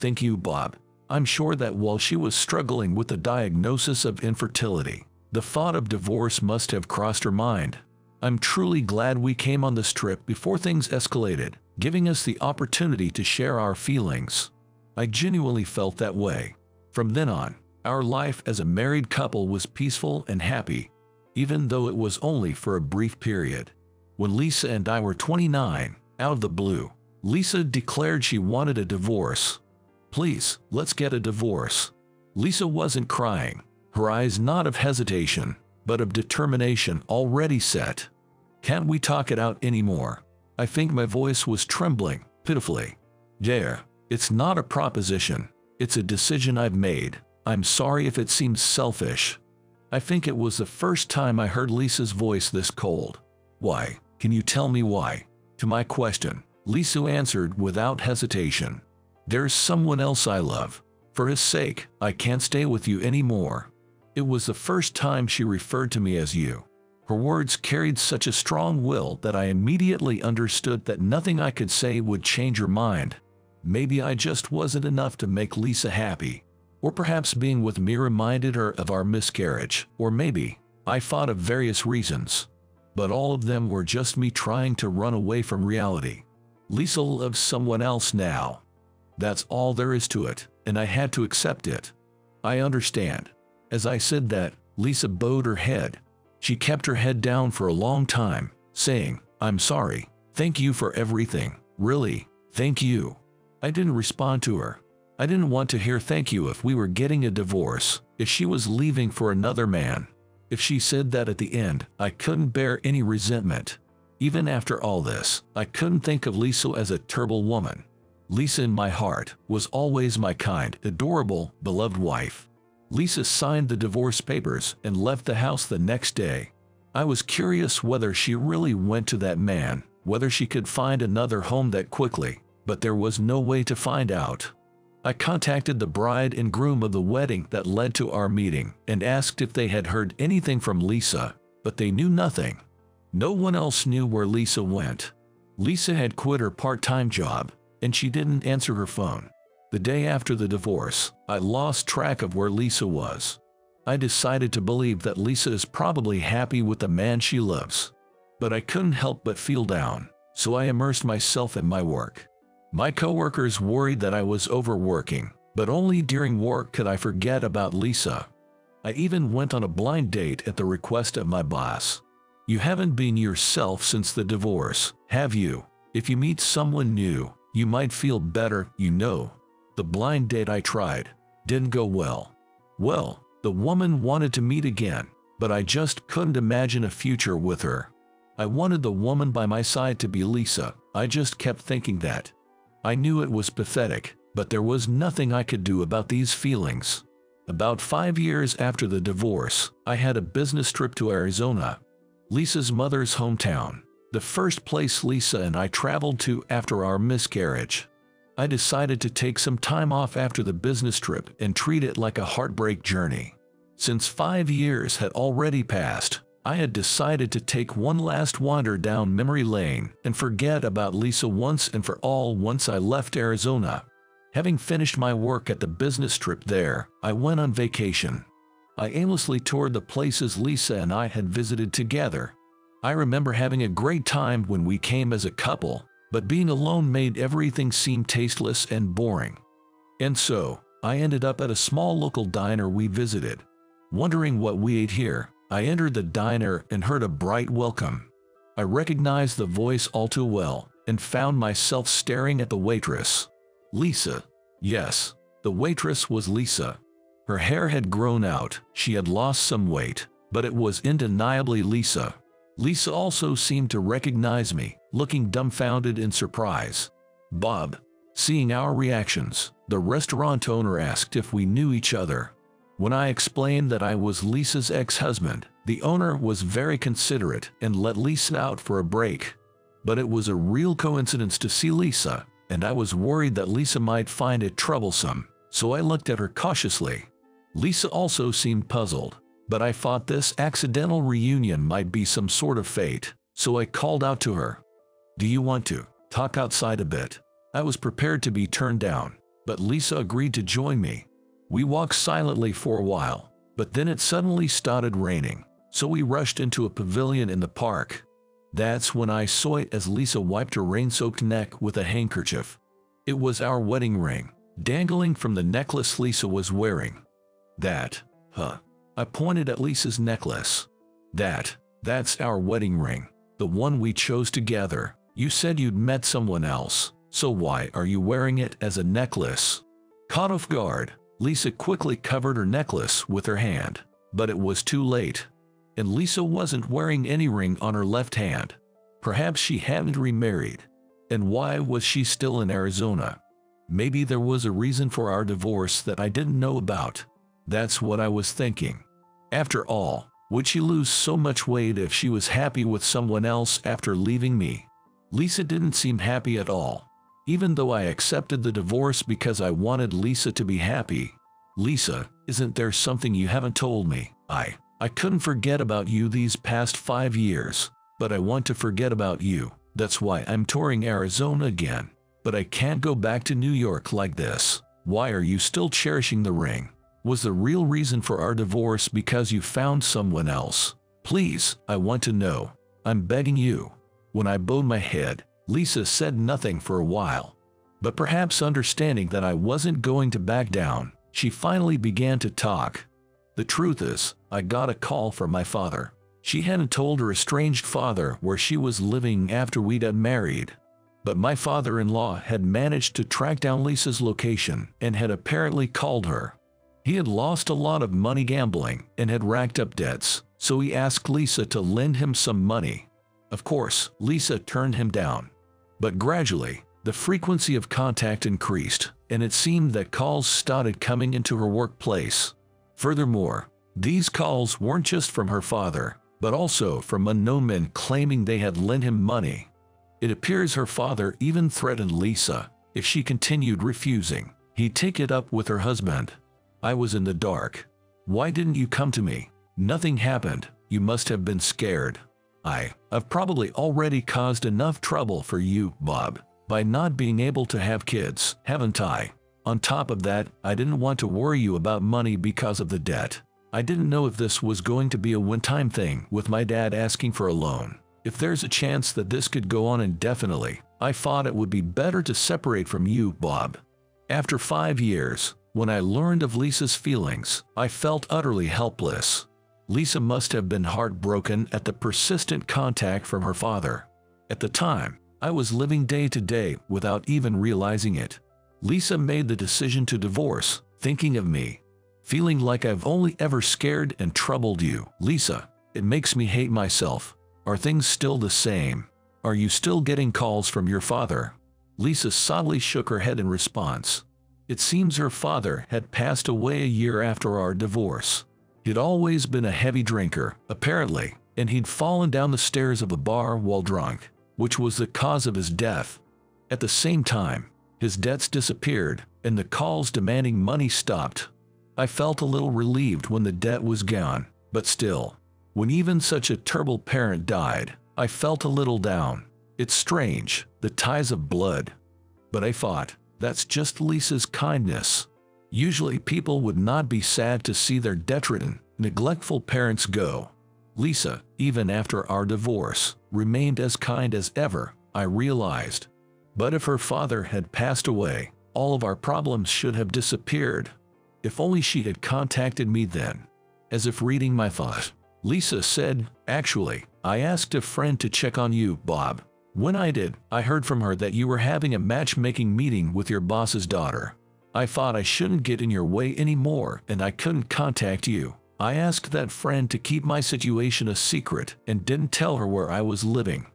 Thank you, Bob. I'm sure that while she was struggling with the diagnosis of infertility, the thought of divorce must have crossed her mind. I'm truly glad we came on this trip before things escalated giving us the opportunity to share our feelings. I genuinely felt that way. From then on, our life as a married couple was peaceful and happy, even though it was only for a brief period. When Lisa and I were 29, out of the blue, Lisa declared she wanted a divorce. Please, let's get a divorce. Lisa wasn't crying, her eyes not of hesitation, but of determination already set. Can't we talk it out anymore? I think my voice was trembling, pitifully. Dare, it's not a proposition. It's a decision I've made. I'm sorry if it seems selfish. I think it was the first time I heard Lisa's voice this cold. Why? Can you tell me why? To my question, Lisa answered without hesitation. There's someone else I love. For his sake, I can't stay with you anymore. It was the first time she referred to me as you. Her words carried such a strong will that I immediately understood that nothing I could say would change her mind. Maybe I just wasn't enough to make Lisa happy. Or perhaps being with me reminded her of our miscarriage. Or maybe I thought of various reasons. But all of them were just me trying to run away from reality. Lisa loves someone else now. That's all there is to it, and I had to accept it. I understand. As I said that, Lisa bowed her head, she kept her head down for a long time, saying, I'm sorry. Thank you for everything. Really, thank you. I didn't respond to her. I didn't want to hear thank you if we were getting a divorce, if she was leaving for another man. If she said that at the end, I couldn't bear any resentment. Even after all this, I couldn't think of Lisa as a terrible woman. Lisa in my heart was always my kind, adorable, beloved wife. Lisa signed the divorce papers and left the house the next day. I was curious whether she really went to that man, whether she could find another home that quickly, but there was no way to find out. I contacted the bride and groom of the wedding that led to our meeting and asked if they had heard anything from Lisa, but they knew nothing. No one else knew where Lisa went. Lisa had quit her part-time job, and she didn't answer her phone. The day after the divorce, I lost track of where Lisa was. I decided to believe that Lisa is probably happy with the man she loves. But I couldn't help but feel down, so I immersed myself in my work. My coworkers worried that I was overworking, but only during work could I forget about Lisa. I even went on a blind date at the request of my boss. You haven't been yourself since the divorce, have you? If you meet someone new, you might feel better, you know. The blind date I tried didn't go well. Well, the woman wanted to meet again, but I just couldn't imagine a future with her. I wanted the woman by my side to be Lisa. I just kept thinking that. I knew it was pathetic, but there was nothing I could do about these feelings. About five years after the divorce, I had a business trip to Arizona, Lisa's mother's hometown, the first place Lisa and I traveled to after our miscarriage. I decided to take some time off after the business trip and treat it like a heartbreak journey. Since five years had already passed, I had decided to take one last wander down memory lane and forget about Lisa once and for all once I left Arizona. Having finished my work at the business trip there, I went on vacation. I aimlessly toured the places Lisa and I had visited together. I remember having a great time when we came as a couple, but being alone made everything seem tasteless and boring. And so, I ended up at a small local diner we visited. Wondering what we ate here, I entered the diner and heard a bright welcome. I recognized the voice all too well and found myself staring at the waitress. Lisa. Yes, the waitress was Lisa. Her hair had grown out, she had lost some weight, but it was undeniably Lisa. Lisa also seemed to recognize me, looking dumbfounded in surprise. Bob. Seeing our reactions, the restaurant owner asked if we knew each other. When I explained that I was Lisa's ex-husband, the owner was very considerate and let Lisa out for a break. But it was a real coincidence to see Lisa, and I was worried that Lisa might find it troublesome, so I looked at her cautiously. Lisa also seemed puzzled, but I thought this accidental reunion might be some sort of fate, so I called out to her. Do you want to talk outside a bit? I was prepared to be turned down, but Lisa agreed to join me. We walked silently for a while, but then it suddenly started raining, so we rushed into a pavilion in the park. That's when I saw it as Lisa wiped her rain-soaked neck with a handkerchief. It was our wedding ring, dangling from the necklace Lisa was wearing. That, huh? I pointed at Lisa's necklace. That, that's our wedding ring, the one we chose together. You said you'd met someone else, so why are you wearing it as a necklace? Caught off guard, Lisa quickly covered her necklace with her hand, but it was too late. And Lisa wasn't wearing any ring on her left hand. Perhaps she hadn't remarried. And why was she still in Arizona? Maybe there was a reason for our divorce that I didn't know about. That's what I was thinking. After all, would she lose so much weight if she was happy with someone else after leaving me? Lisa didn't seem happy at all. Even though I accepted the divorce because I wanted Lisa to be happy. Lisa, isn't there something you haven't told me? I, I couldn't forget about you these past five years, but I want to forget about you. That's why I'm touring Arizona again. But I can't go back to New York like this. Why are you still cherishing the ring? Was the real reason for our divorce because you found someone else? Please, I want to know. I'm begging you. When I bowed my head, Lisa said nothing for a while. But perhaps understanding that I wasn't going to back down, she finally began to talk. The truth is, I got a call from my father. She hadn't told her estranged father where she was living after we'd got married. But my father-in-law had managed to track down Lisa's location and had apparently called her. He had lost a lot of money gambling and had racked up debts, so he asked Lisa to lend him some money. Of course, Lisa turned him down. But gradually, the frequency of contact increased, and it seemed that calls started coming into her workplace. Furthermore, these calls weren't just from her father, but also from unknown men claiming they had lent him money. It appears her father even threatened Lisa if she continued refusing. He'd take it up with her husband. I was in the dark. Why didn't you come to me? Nothing happened. You must have been scared. I, I've probably already caused enough trouble for you, Bob, by not being able to have kids, haven't I? On top of that, I didn't want to worry you about money because of the debt. I didn't know if this was going to be a one-time thing with my dad asking for a loan. If there's a chance that this could go on indefinitely, I thought it would be better to separate from you, Bob. After five years, when I learned of Lisa's feelings, I felt utterly helpless. Lisa must have been heartbroken at the persistent contact from her father. At the time, I was living day to day without even realizing it. Lisa made the decision to divorce, thinking of me. Feeling like I've only ever scared and troubled you. Lisa, it makes me hate myself. Are things still the same? Are you still getting calls from your father? Lisa sadly shook her head in response. It seems her father had passed away a year after our divorce. He'd always been a heavy drinker, apparently, and he'd fallen down the stairs of a bar while drunk, which was the cause of his death. At the same time, his debts disappeared, and the calls demanding money stopped. I felt a little relieved when the debt was gone, but still, when even such a terrible parent died, I felt a little down. It's strange, the ties of blood. But I thought, that's just Lisa's kindness. Usually people would not be sad to see their detritus, neglectful parents go. Lisa, even after our divorce, remained as kind as ever, I realized. But if her father had passed away, all of our problems should have disappeared. If only she had contacted me then. As if reading my thought, Lisa said, Actually, I asked a friend to check on you, Bob. When I did, I heard from her that you were having a matchmaking meeting with your boss's daughter. I thought I shouldn't get in your way anymore and I couldn't contact you. I asked that friend to keep my situation a secret and didn't tell her where I was living.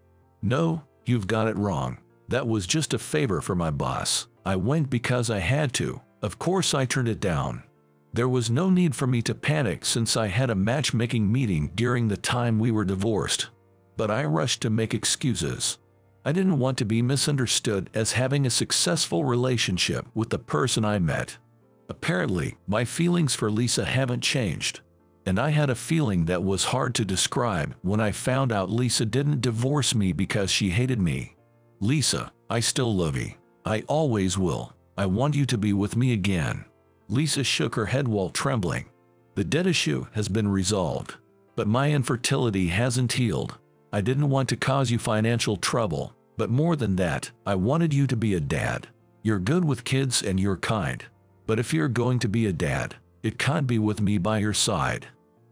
No, you've got it wrong. That was just a favor for my boss. I went because I had to. Of course I turned it down. There was no need for me to panic since I had a matchmaking meeting during the time we were divorced. But I rushed to make excuses. I didn't want to be misunderstood as having a successful relationship with the person I met. Apparently, my feelings for Lisa haven't changed. And I had a feeling that was hard to describe when I found out Lisa didn't divorce me because she hated me. Lisa, I still love you. I always will. I want you to be with me again. Lisa shook her head while trembling. The debt issue has been resolved, but my infertility hasn't healed. I didn't want to cause you financial trouble, but more than that, I wanted you to be a dad. You're good with kids and you're kind. But if you're going to be a dad, it can't be with me by your side.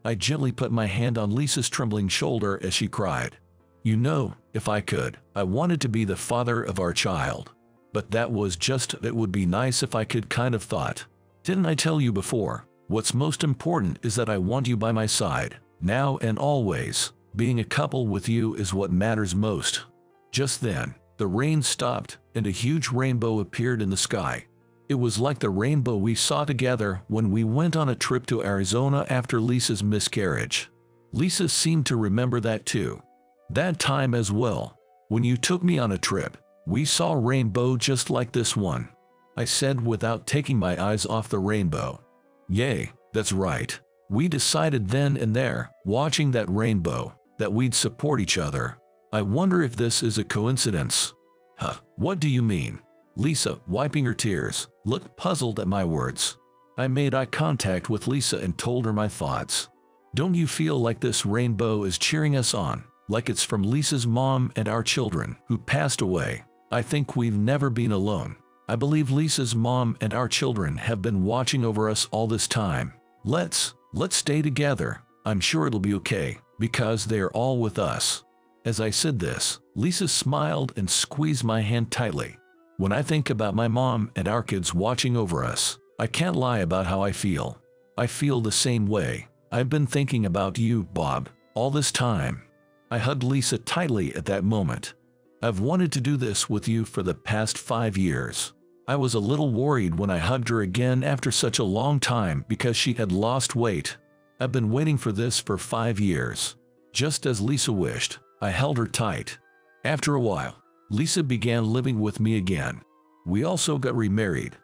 I gently put my hand on Lisa's trembling shoulder as she cried. You know, if I could, I wanted to be the father of our child. But that was just, it would be nice if I could kind of thought. Didn't I tell you before? What's most important is that I want you by my side, now and always. Being a couple with you is what matters most. Just then, the rain stopped and a huge rainbow appeared in the sky. It was like the rainbow we saw together when we went on a trip to Arizona after Lisa's miscarriage. Lisa seemed to remember that too. That time as well, when you took me on a trip, we saw a rainbow just like this one. I said without taking my eyes off the rainbow. Yay, that's right. We decided then and there, watching that rainbow, that we'd support each other. I wonder if this is a coincidence. Huh, what do you mean? Lisa, wiping her tears, looked puzzled at my words. I made eye contact with Lisa and told her my thoughts. Don't you feel like this rainbow is cheering us on, like it's from Lisa's mom and our children, who passed away? I think we've never been alone. I believe Lisa's mom and our children have been watching over us all this time. Let's, let's stay together. I'm sure it'll be okay because they are all with us. As I said this, Lisa smiled and squeezed my hand tightly. When I think about my mom and our kids watching over us, I can't lie about how I feel. I feel the same way. I've been thinking about you, Bob, all this time. I hugged Lisa tightly at that moment. I've wanted to do this with you for the past five years. I was a little worried when I hugged her again after such a long time because she had lost weight. I've been waiting for this for five years. Just as Lisa wished, I held her tight. After a while, Lisa began living with me again. We also got remarried.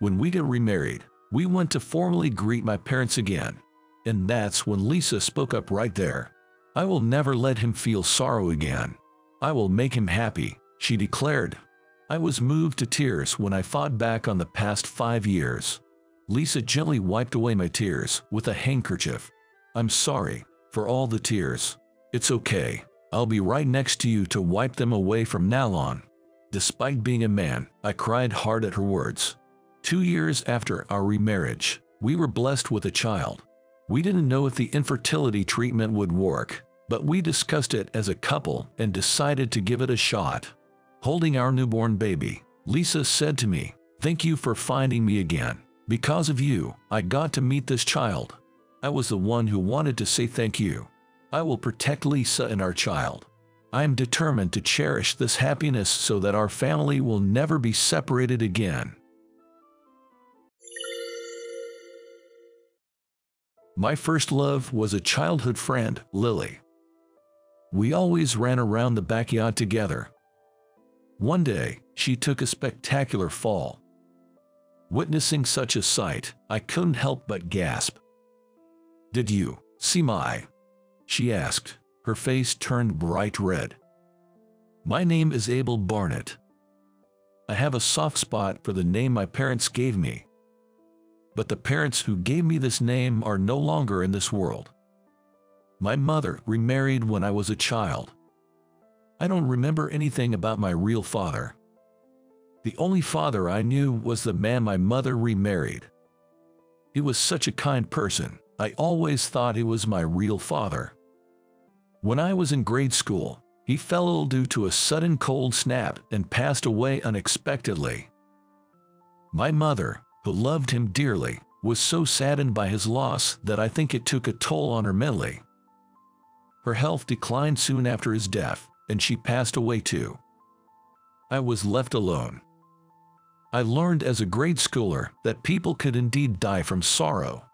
When we got remarried, we went to formally greet my parents again. And that's when Lisa spoke up right there. I will never let him feel sorrow again. I will make him happy, she declared. I was moved to tears when I thought back on the past five years. Lisa gently wiped away my tears with a handkerchief. I'm sorry for all the tears. It's okay. I'll be right next to you to wipe them away from now on. Despite being a man, I cried hard at her words. Two years after our remarriage, we were blessed with a child. We didn't know if the infertility treatment would work, but we discussed it as a couple and decided to give it a shot. Holding our newborn baby, Lisa said to me, Thank you for finding me again. Because of you, I got to meet this child. I was the one who wanted to say thank you. I will protect Lisa and our child. I am determined to cherish this happiness so that our family will never be separated again. My first love was a childhood friend, Lily. We always ran around the backyard together. One day, she took a spectacular fall. Witnessing such a sight, I couldn't help but gasp. Did you see my? She asked, her face turned bright red. My name is Abel Barnett. I have a soft spot for the name my parents gave me but the parents who gave me this name are no longer in this world. My mother remarried when I was a child. I don't remember anything about my real father. The only father I knew was the man my mother remarried. He was such a kind person, I always thought he was my real father. When I was in grade school, he fell ill due to a sudden cold snap and passed away unexpectedly. My mother, who loved him dearly, was so saddened by his loss that I think it took a toll on her mentally. Her health declined soon after his death, and she passed away too. I was left alone. I learned as a grade schooler that people could indeed die from sorrow.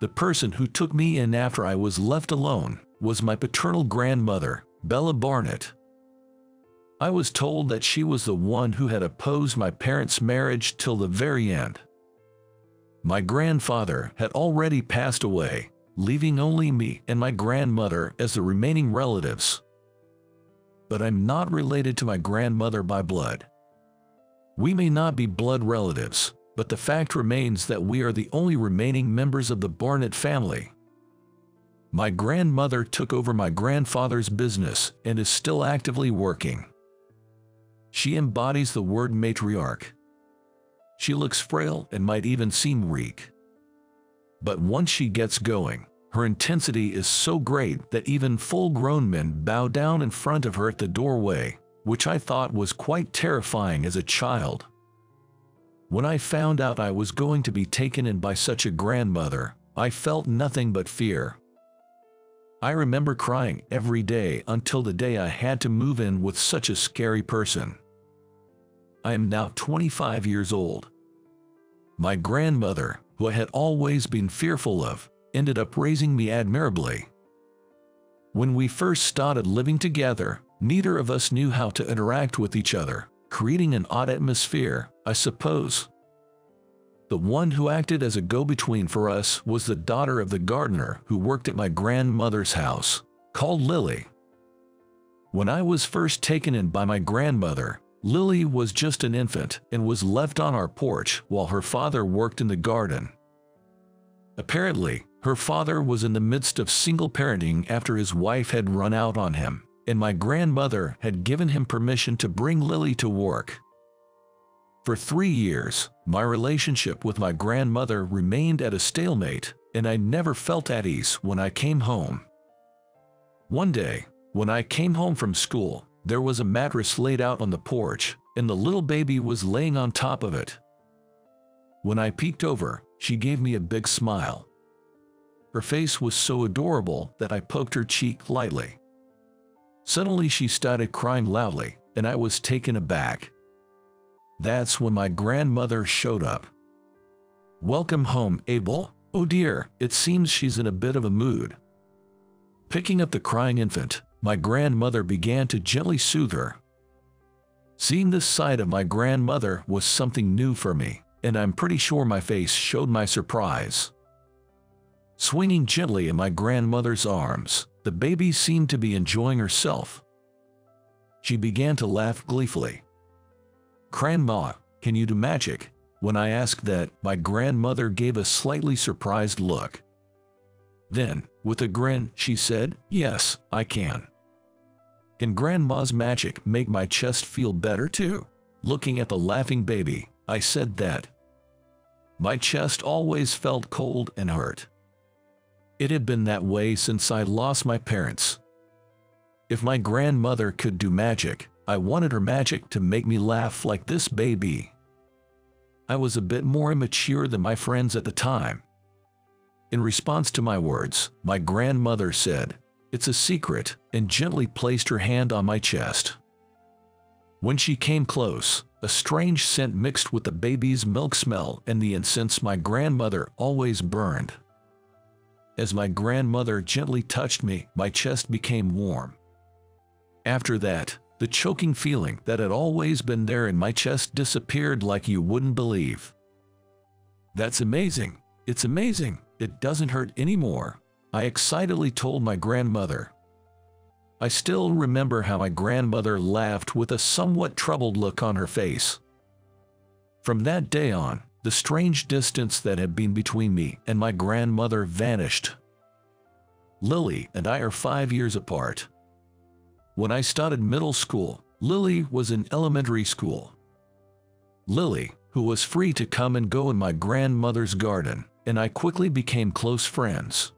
The person who took me in after I was left alone was my paternal grandmother, Bella Barnett. I was told that she was the one who had opposed my parents' marriage till the very end. My grandfather had already passed away, leaving only me and my grandmother as the remaining relatives. But I'm not related to my grandmother by blood. We may not be blood relatives, but the fact remains that we are the only remaining members of the Barnett family. My grandmother took over my grandfather's business and is still actively working. She embodies the word matriarch. She looks frail and might even seem weak. But once she gets going, her intensity is so great that even full-grown men bow down in front of her at the doorway, which I thought was quite terrifying as a child. When I found out I was going to be taken in by such a grandmother, I felt nothing but fear. I remember crying every day until the day I had to move in with such a scary person. I am now 25 years old. My grandmother, who I had always been fearful of, ended up raising me admirably. When we first started living together, neither of us knew how to interact with each other, creating an odd atmosphere, I suppose. The one who acted as a go-between for us was the daughter of the gardener who worked at my grandmother's house, called Lily. When I was first taken in by my grandmother, Lily was just an infant and was left on our porch while her father worked in the garden. Apparently, her father was in the midst of single parenting after his wife had run out on him, and my grandmother had given him permission to bring Lily to work. For three years, my relationship with my grandmother remained at a stalemate, and I never felt at ease when I came home. One day, when I came home from school, there was a mattress laid out on the porch, and the little baby was laying on top of it. When I peeked over, she gave me a big smile. Her face was so adorable that I poked her cheek lightly. Suddenly she started crying loudly, and I was taken aback. That's when my grandmother showed up. Welcome home, Abel. Oh dear, it seems she's in a bit of a mood. Picking up the crying infant, my grandmother began to gently soothe her. Seeing this side of my grandmother was something new for me, and I'm pretty sure my face showed my surprise. Swinging gently in my grandmother's arms, the baby seemed to be enjoying herself. She began to laugh gleefully. Grandma, can you do magic? When I asked that, my grandmother gave a slightly surprised look. Then, with a grin, she said, Yes, I can. Can Grandma's magic make my chest feel better too? Looking at the laughing baby, I said that. My chest always felt cold and hurt. It had been that way since I lost my parents. If my grandmother could do magic, I wanted her magic to make me laugh like this baby. I was a bit more immature than my friends at the time. In response to my words, my grandmother said, It's a secret, and gently placed her hand on my chest. When she came close, a strange scent mixed with the baby's milk smell and the incense my grandmother always burned. As my grandmother gently touched me, my chest became warm. After that, the choking feeling that had always been there in my chest disappeared like you wouldn't believe. That's amazing. It's amazing. It doesn't hurt anymore. I excitedly told my grandmother. I still remember how my grandmother laughed with a somewhat troubled look on her face. From that day on, the strange distance that had been between me and my grandmother vanished. Lily and I are five years apart. When I started middle school, Lily was in elementary school. Lily, who was free to come and go in my grandmother's garden, and I quickly became close friends.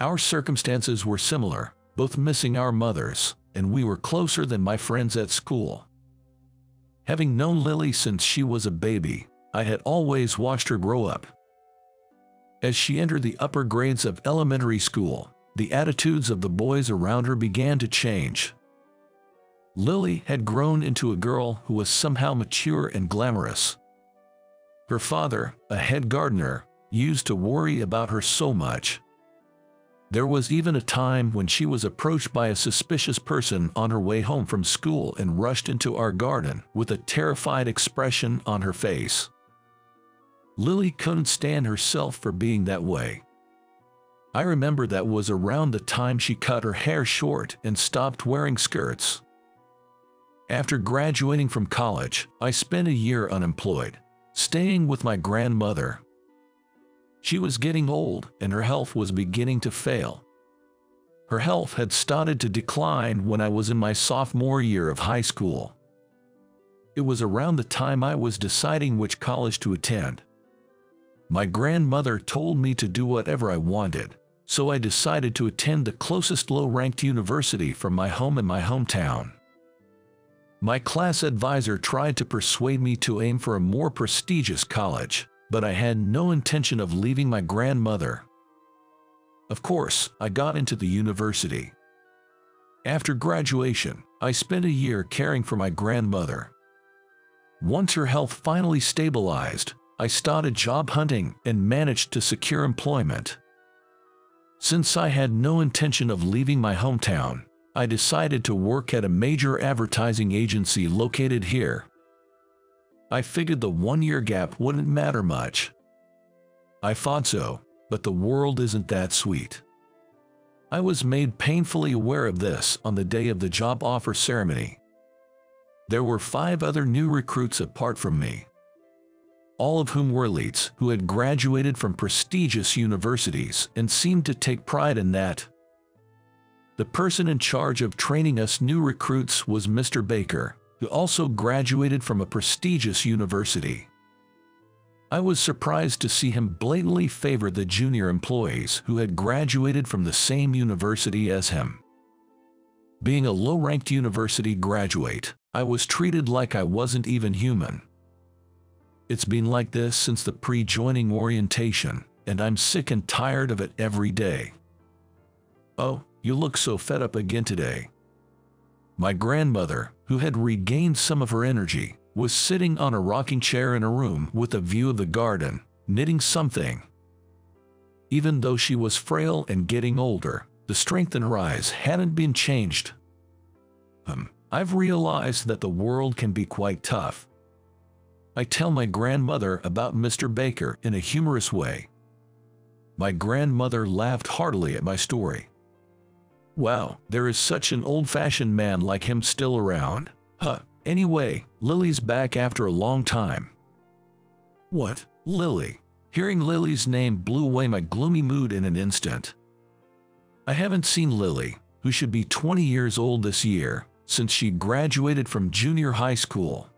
Our circumstances were similar, both missing our mothers, and we were closer than my friends at school. Having known Lily since she was a baby, I had always watched her grow up. As she entered the upper grades of elementary school, the attitudes of the boys around her began to change. Lily had grown into a girl who was somehow mature and glamorous. Her father, a head gardener, used to worry about her so much. There was even a time when she was approached by a suspicious person on her way home from school and rushed into our garden with a terrified expression on her face. Lily couldn't stand herself for being that way. I remember that was around the time she cut her hair short and stopped wearing skirts. After graduating from college, I spent a year unemployed, staying with my grandmother. She was getting old and her health was beginning to fail. Her health had started to decline when I was in my sophomore year of high school. It was around the time I was deciding which college to attend. My grandmother told me to do whatever I wanted, so I decided to attend the closest low-ranked university from my home in my hometown. My class advisor tried to persuade me to aim for a more prestigious college, but I had no intention of leaving my grandmother. Of course, I got into the university. After graduation, I spent a year caring for my grandmother. Once her health finally stabilized, I started job hunting and managed to secure employment. Since I had no intention of leaving my hometown, I decided to work at a major advertising agency located here. I figured the one-year gap wouldn't matter much. I thought so, but the world isn't that sweet. I was made painfully aware of this on the day of the job offer ceremony. There were five other new recruits apart from me all of whom were elites who had graduated from prestigious universities and seemed to take pride in that. The person in charge of training us new recruits was Mr. Baker, who also graduated from a prestigious university. I was surprised to see him blatantly favor the junior employees who had graduated from the same university as him. Being a low-ranked university graduate, I was treated like I wasn't even human. It's been like this since the pre-joining orientation, and I'm sick and tired of it every day. Oh, you look so fed up again today. My grandmother, who had regained some of her energy, was sitting on a rocking chair in a room with a view of the garden, knitting something. Even though she was frail and getting older, the strength in her eyes hadn't been changed. Um, I've realized that the world can be quite tough. I tell my grandmother about Mr. Baker in a humorous way. My grandmother laughed heartily at my story. Wow, there is such an old-fashioned man like him still around. Huh, anyway, Lily's back after a long time. What? Lily? Hearing Lily's name blew away my gloomy mood in an instant. I haven't seen Lily, who should be 20 years old this year, since she graduated from junior high school.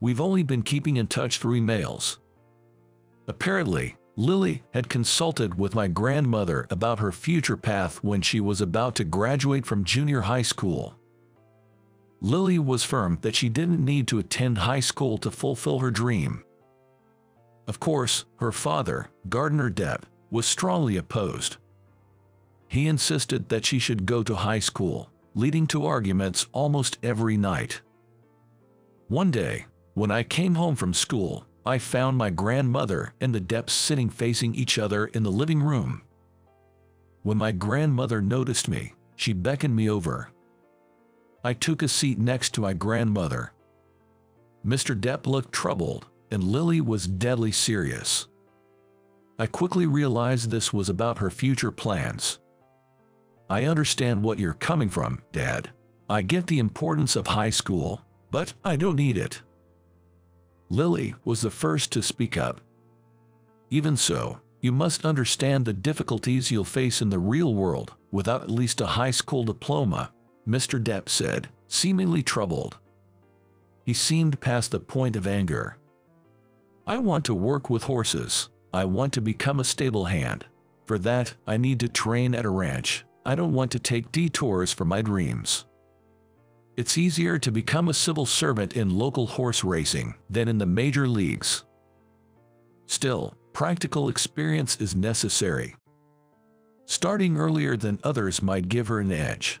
We've only been keeping in touch through emails. Apparently, Lily had consulted with my grandmother about her future path when she was about to graduate from junior high school. Lily was firm that she didn't need to attend high school to fulfill her dream. Of course, her father, Gardner Depp, was strongly opposed. He insisted that she should go to high school, leading to arguments almost every night. One day, when I came home from school, I found my grandmother and the Depps sitting facing each other in the living room. When my grandmother noticed me, she beckoned me over. I took a seat next to my grandmother. Mr. Depp looked troubled, and Lily was deadly serious. I quickly realized this was about her future plans. I understand what you're coming from, Dad. I get the importance of high school, but I don't need it. Lily was the first to speak up. Even so, you must understand the difficulties you'll face in the real world without at least a high school diploma, Mr. Depp said, seemingly troubled. He seemed past the point of anger. I want to work with horses. I want to become a stable hand. For that, I need to train at a ranch. I don't want to take detours for my dreams. It's easier to become a civil servant in local horse racing than in the major leagues. Still, practical experience is necessary. Starting earlier than others might give her an edge.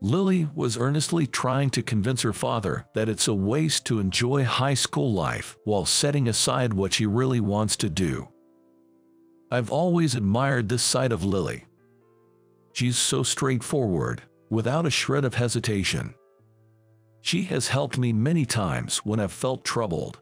Lily was earnestly trying to convince her father that it's a waste to enjoy high school life while setting aside what she really wants to do. I've always admired this side of Lily. She's so straightforward, without a shred of hesitation. She has helped me many times when I've felt troubled.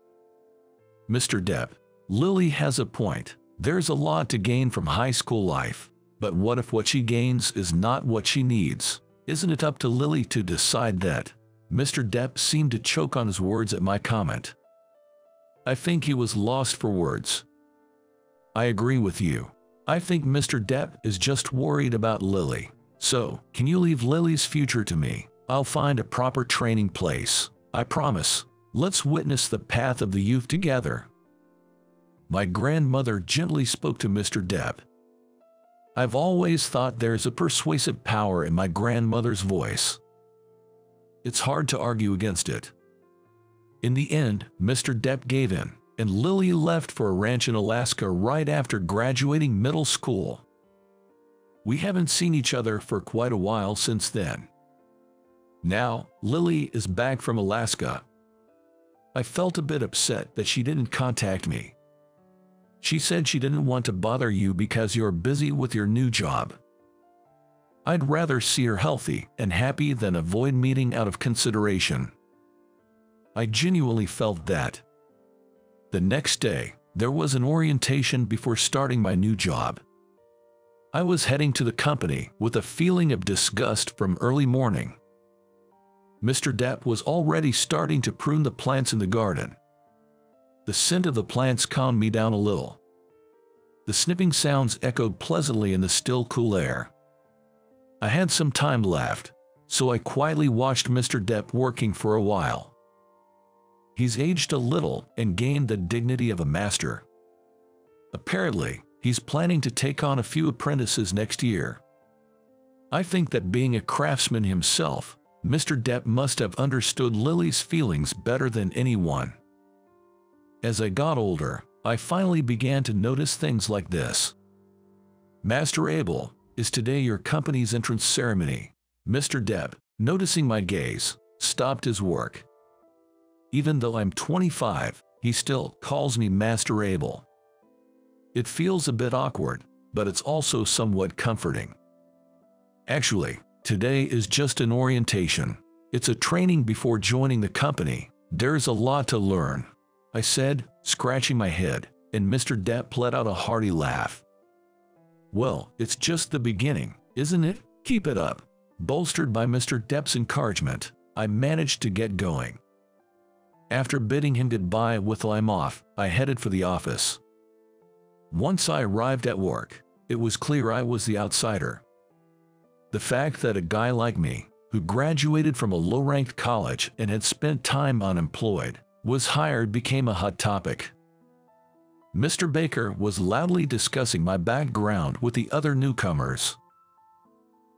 Mr. Depp, Lily has a point. There's a lot to gain from high school life. But what if what she gains is not what she needs? Isn't it up to Lily to decide that? Mr. Depp seemed to choke on his words at my comment. I think he was lost for words. I agree with you. I think Mr. Depp is just worried about Lily. So, can you leave Lily's future to me? I'll find a proper training place. I promise. Let's witness the path of the youth together. My grandmother gently spoke to Mr. Depp. I've always thought there's a persuasive power in my grandmother's voice. It's hard to argue against it. In the end, Mr. Depp gave in, and Lily left for a ranch in Alaska right after graduating middle school. We haven't seen each other for quite a while since then. Now, Lily is back from Alaska. I felt a bit upset that she didn't contact me. She said she didn't want to bother you because you're busy with your new job. I'd rather see her healthy and happy than avoid meeting out of consideration. I genuinely felt that. The next day, there was an orientation before starting my new job. I was heading to the company with a feeling of disgust from early morning. Mr. Depp was already starting to prune the plants in the garden. The scent of the plants calmed me down a little. The snipping sounds echoed pleasantly in the still cool air. I had some time left, so I quietly watched Mr. Depp working for a while. He's aged a little and gained the dignity of a master. Apparently, He's planning to take on a few apprentices next year. I think that being a craftsman himself, Mr. Depp must have understood Lily's feelings better than anyone. As I got older, I finally began to notice things like this. Master Abel, is today your company's entrance ceremony? Mr. Depp, noticing my gaze, stopped his work. Even though I'm 25, he still calls me Master Abel. It feels a bit awkward, but it's also somewhat comforting. Actually, today is just an orientation. It's a training before joining the company. There's a lot to learn, I said, scratching my head, and Mr. Depp let out a hearty laugh. Well, it's just the beginning, isn't it? Keep it up. Bolstered by Mr. Depp's encouragement, I managed to get going. After bidding him goodbye with I'm off, I headed for the office. Once I arrived at work, it was clear I was the outsider. The fact that a guy like me, who graduated from a low-ranked college and had spent time unemployed, was hired became a hot topic. Mr. Baker was loudly discussing my background with the other newcomers.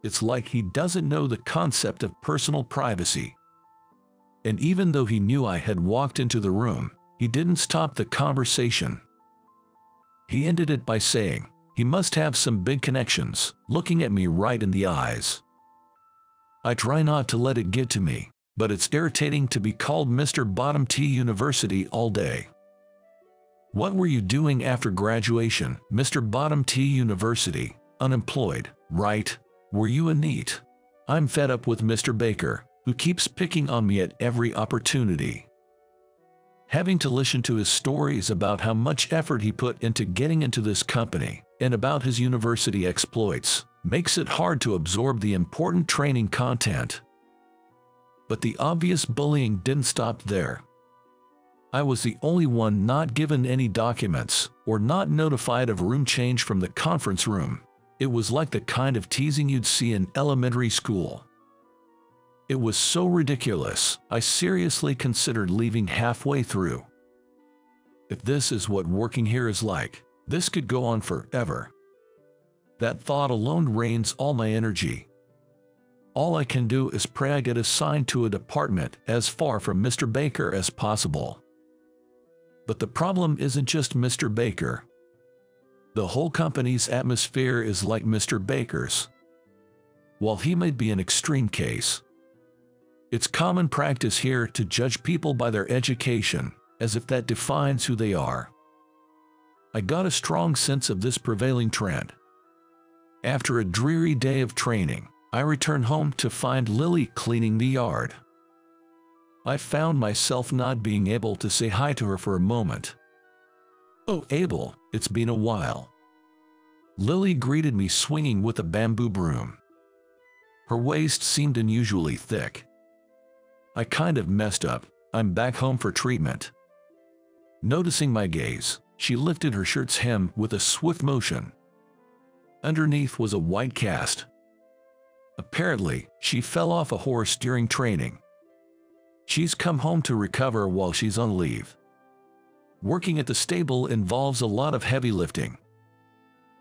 It's like he doesn't know the concept of personal privacy. And even though he knew I had walked into the room, he didn't stop the conversation. He ended it by saying, he must have some big connections, looking at me right in the eyes. I try not to let it get to me, but it's irritating to be called Mr. Bottom T University all day. What were you doing after graduation, Mr. Bottom T University? Unemployed, right? Were you a NEET? I'm fed up with Mr. Baker, who keeps picking on me at every opportunity. Having to listen to his stories about how much effort he put into getting into this company and about his university exploits makes it hard to absorb the important training content. But the obvious bullying didn't stop there. I was the only one not given any documents or not notified of room change from the conference room. It was like the kind of teasing you'd see in elementary school. It was so ridiculous, I seriously considered leaving halfway through. If this is what working here is like, this could go on forever. That thought alone drains all my energy. All I can do is pray I get assigned to a department as far from Mr. Baker as possible. But the problem isn't just Mr. Baker. The whole company's atmosphere is like Mr. Baker's. While he may be an extreme case, it's common practice here to judge people by their education, as if that defines who they are. I got a strong sense of this prevailing trend. After a dreary day of training, I returned home to find Lily cleaning the yard. I found myself not being able to say hi to her for a moment. Oh, Abel, it's been a while. Lily greeted me swinging with a bamboo broom. Her waist seemed unusually thick, I kind of messed up. I'm back home for treatment. Noticing my gaze, she lifted her shirt's hem with a swift motion. Underneath was a white cast. Apparently, she fell off a horse during training. She's come home to recover while she's on leave. Working at the stable involves a lot of heavy lifting.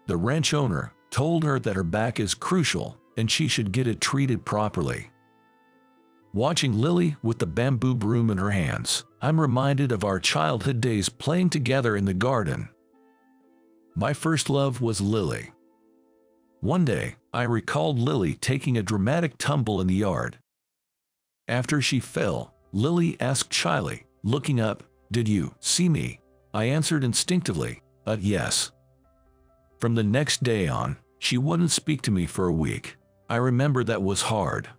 The ranch owner told her that her back is crucial and she should get it treated properly. Watching Lily with the bamboo broom in her hands, I'm reminded of our childhood days playing together in the garden. My first love was Lily. One day, I recalled Lily taking a dramatic tumble in the yard. After she fell, Lily asked shyly, looking up, Did you see me? I answered instinctively, uh, yes. From the next day on, she wouldn't speak to me for a week. I remember that was hard.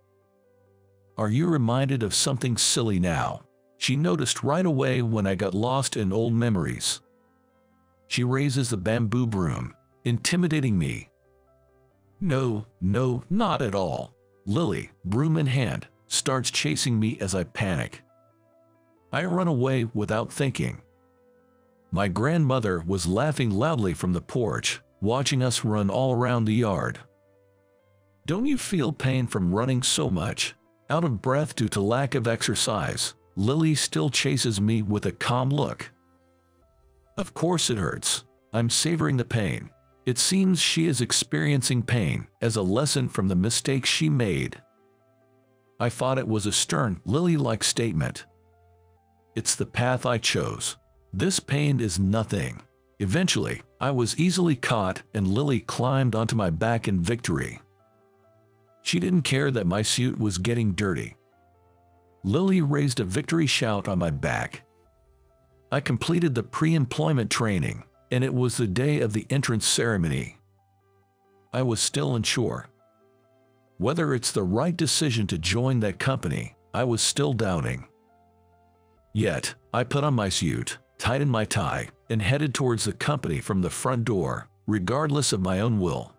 Are you reminded of something silly now? She noticed right away when I got lost in old memories. She raises the bamboo broom, intimidating me. No, no, not at all. Lily, broom in hand, starts chasing me as I panic. I run away without thinking. My grandmother was laughing loudly from the porch, watching us run all around the yard. Don't you feel pain from running so much? Out of breath due to lack of exercise, Lily still chases me with a calm look. Of course it hurts. I'm savoring the pain. It seems she is experiencing pain as a lesson from the mistake she made. I thought it was a stern, Lily-like statement. It's the path I chose. This pain is nothing. Eventually, I was easily caught and Lily climbed onto my back in victory. She didn't care that my suit was getting dirty. Lily raised a victory shout on my back. I completed the pre-employment training, and it was the day of the entrance ceremony. I was still unsure. Whether it's the right decision to join that company, I was still doubting. Yet, I put on my suit, tightened my tie, and headed towards the company from the front door, regardless of my own will.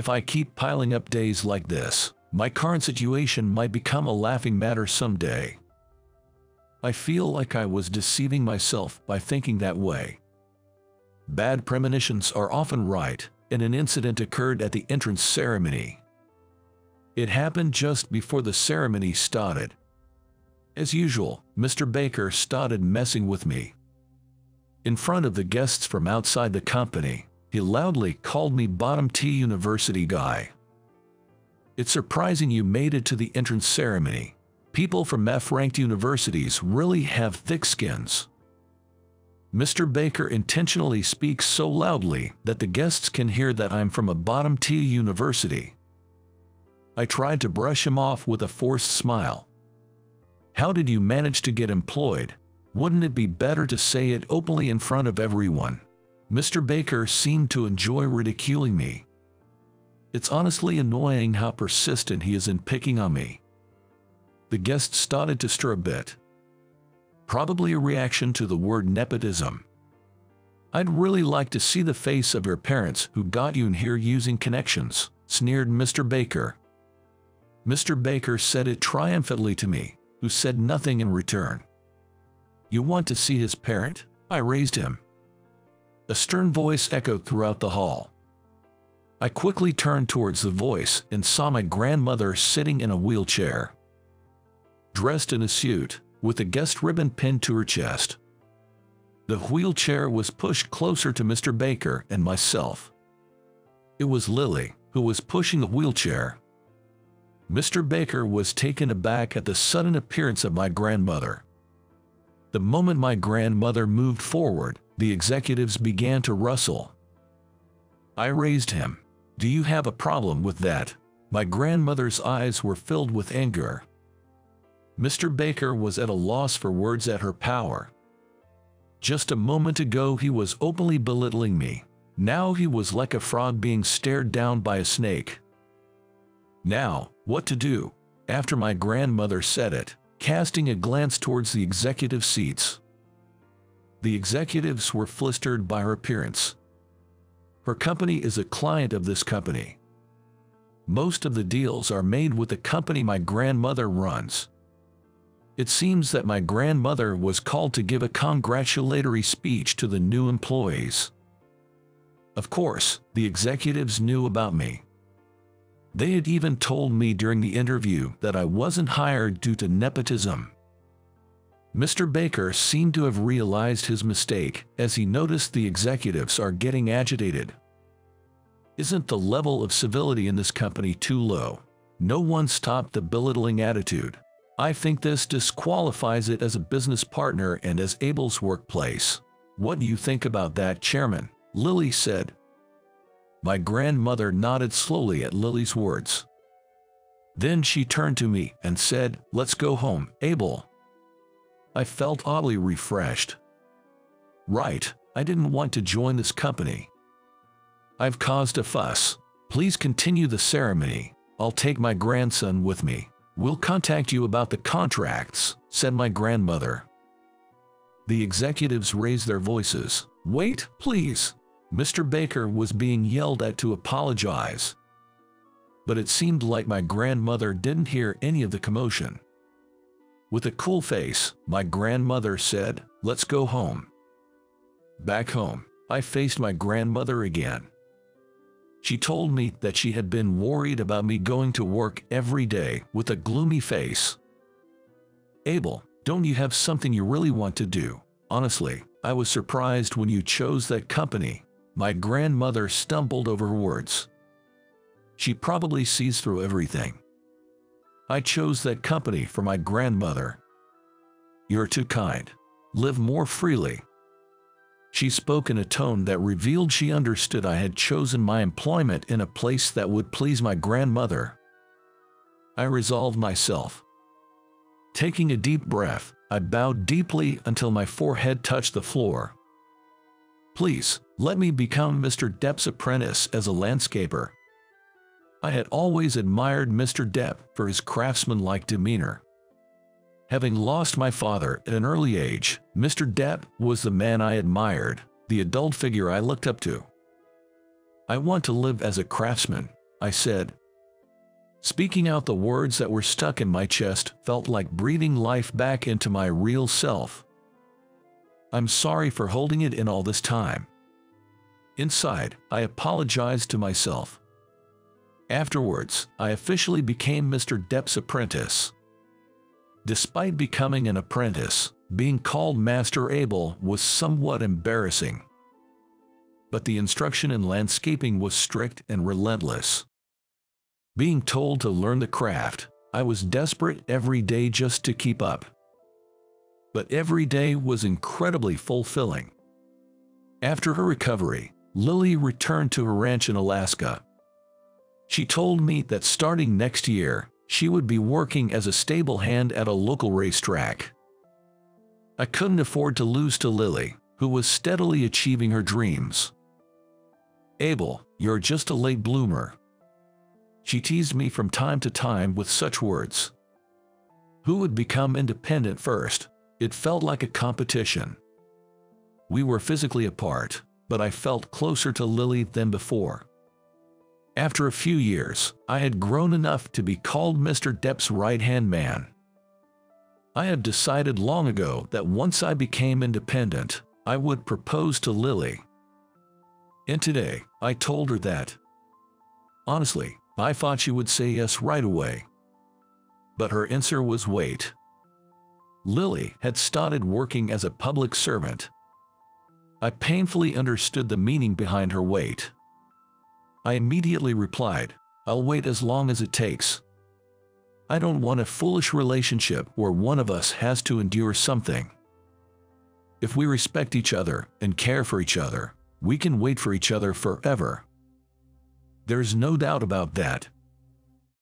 If I keep piling up days like this, my current situation might become a laughing matter someday. I feel like I was deceiving myself by thinking that way. Bad premonitions are often right, and an incident occurred at the entrance ceremony. It happened just before the ceremony started. As usual, Mr. Baker started messing with me. In front of the guests from outside the company, he loudly called me Bottom T University guy. It's surprising you made it to the entrance ceremony. People from F-ranked universities really have thick skins. Mr. Baker intentionally speaks so loudly that the guests can hear that I'm from a bottom tier university. I tried to brush him off with a forced smile. How did you manage to get employed? Wouldn't it be better to say it openly in front of everyone? Mr. Baker seemed to enjoy ridiculing me. It's honestly annoying how persistent he is in picking on me. The guests started to stir a bit. Probably a reaction to the word nepotism. I'd really like to see the face of your parents who got you in here using connections, sneered Mr. Baker. Mr. Baker said it triumphantly to me, who said nothing in return. You want to see his parent? I raised him. A stern voice echoed throughout the hall. I quickly turned towards the voice and saw my grandmother sitting in a wheelchair. Dressed in a suit, with a guest ribbon pinned to her chest. The wheelchair was pushed closer to Mr. Baker and myself. It was Lily, who was pushing the wheelchair. Mr. Baker was taken aback at the sudden appearance of my grandmother. The moment my grandmother moved forward, the executives began to rustle. I raised him. Do you have a problem with that? My grandmother's eyes were filled with anger. Mr. Baker was at a loss for words at her power. Just a moment ago he was openly belittling me. Now he was like a frog being stared down by a snake. Now, what to do? After my grandmother said it, casting a glance towards the executive seats. The executives were flustered by her appearance. Her company is a client of this company. Most of the deals are made with the company my grandmother runs. It seems that my grandmother was called to give a congratulatory speech to the new employees. Of course, the executives knew about me. They had even told me during the interview that I wasn't hired due to nepotism. Mr. Baker seemed to have realized his mistake as he noticed the executives are getting agitated. Isn't the level of civility in this company too low? No one stopped the belittling attitude. I think this disqualifies it as a business partner and as Abel's workplace. What do you think about that, Chairman? Lily said. My grandmother nodded slowly at Lily's words. Then she turned to me and said, Let's go home, Abel. I felt oddly refreshed. Right, I didn't want to join this company. I've caused a fuss. Please continue the ceremony. I'll take my grandson with me. We'll contact you about the contracts, said my grandmother. The executives raised their voices. Wait, please. Mr. Baker was being yelled at to apologize. But it seemed like my grandmother didn't hear any of the commotion. With a cool face, my grandmother said, let's go home. Back home, I faced my grandmother again. She told me that she had been worried about me going to work every day with a gloomy face. Abel, don't you have something you really want to do? Honestly, I was surprised when you chose that company. My grandmother stumbled over words. She probably sees through everything. I chose that company for my grandmother. You're too kind. Live more freely. She spoke in a tone that revealed she understood I had chosen my employment in a place that would please my grandmother. I resolved myself. Taking a deep breath, I bowed deeply until my forehead touched the floor. Please, let me become Mr. Depp's apprentice as a landscaper. I had always admired Mr. Depp for his craftsmanlike demeanor. Having lost my father at an early age, Mr. Depp was the man I admired, the adult figure I looked up to. I want to live as a craftsman, I said. Speaking out the words that were stuck in my chest felt like breathing life back into my real self. I'm sorry for holding it in all this time. Inside, I apologized to myself. Afterwards, I officially became Mr. Depp's apprentice. Despite becoming an apprentice, being called Master Abel was somewhat embarrassing. But the instruction in landscaping was strict and relentless. Being told to learn the craft, I was desperate every day just to keep up. But every day was incredibly fulfilling. After her recovery, Lily returned to her ranch in Alaska. She told me that starting next year, she would be working as a stable hand at a local racetrack. I couldn't afford to lose to Lily, who was steadily achieving her dreams. Abel, you're just a late bloomer. She teased me from time to time with such words. Who would become independent first? It felt like a competition. We were physically apart, but I felt closer to Lily than before. After a few years, I had grown enough to be called Mr. Depp's right-hand man. I had decided long ago that once I became independent, I would propose to Lily. And today, I told her that. Honestly, I thought she would say yes right away. But her answer was wait. Lily had started working as a public servant. I painfully understood the meaning behind her wait. I immediately replied, I'll wait as long as it takes. I don't want a foolish relationship where one of us has to endure something. If we respect each other and care for each other, we can wait for each other forever. There's no doubt about that,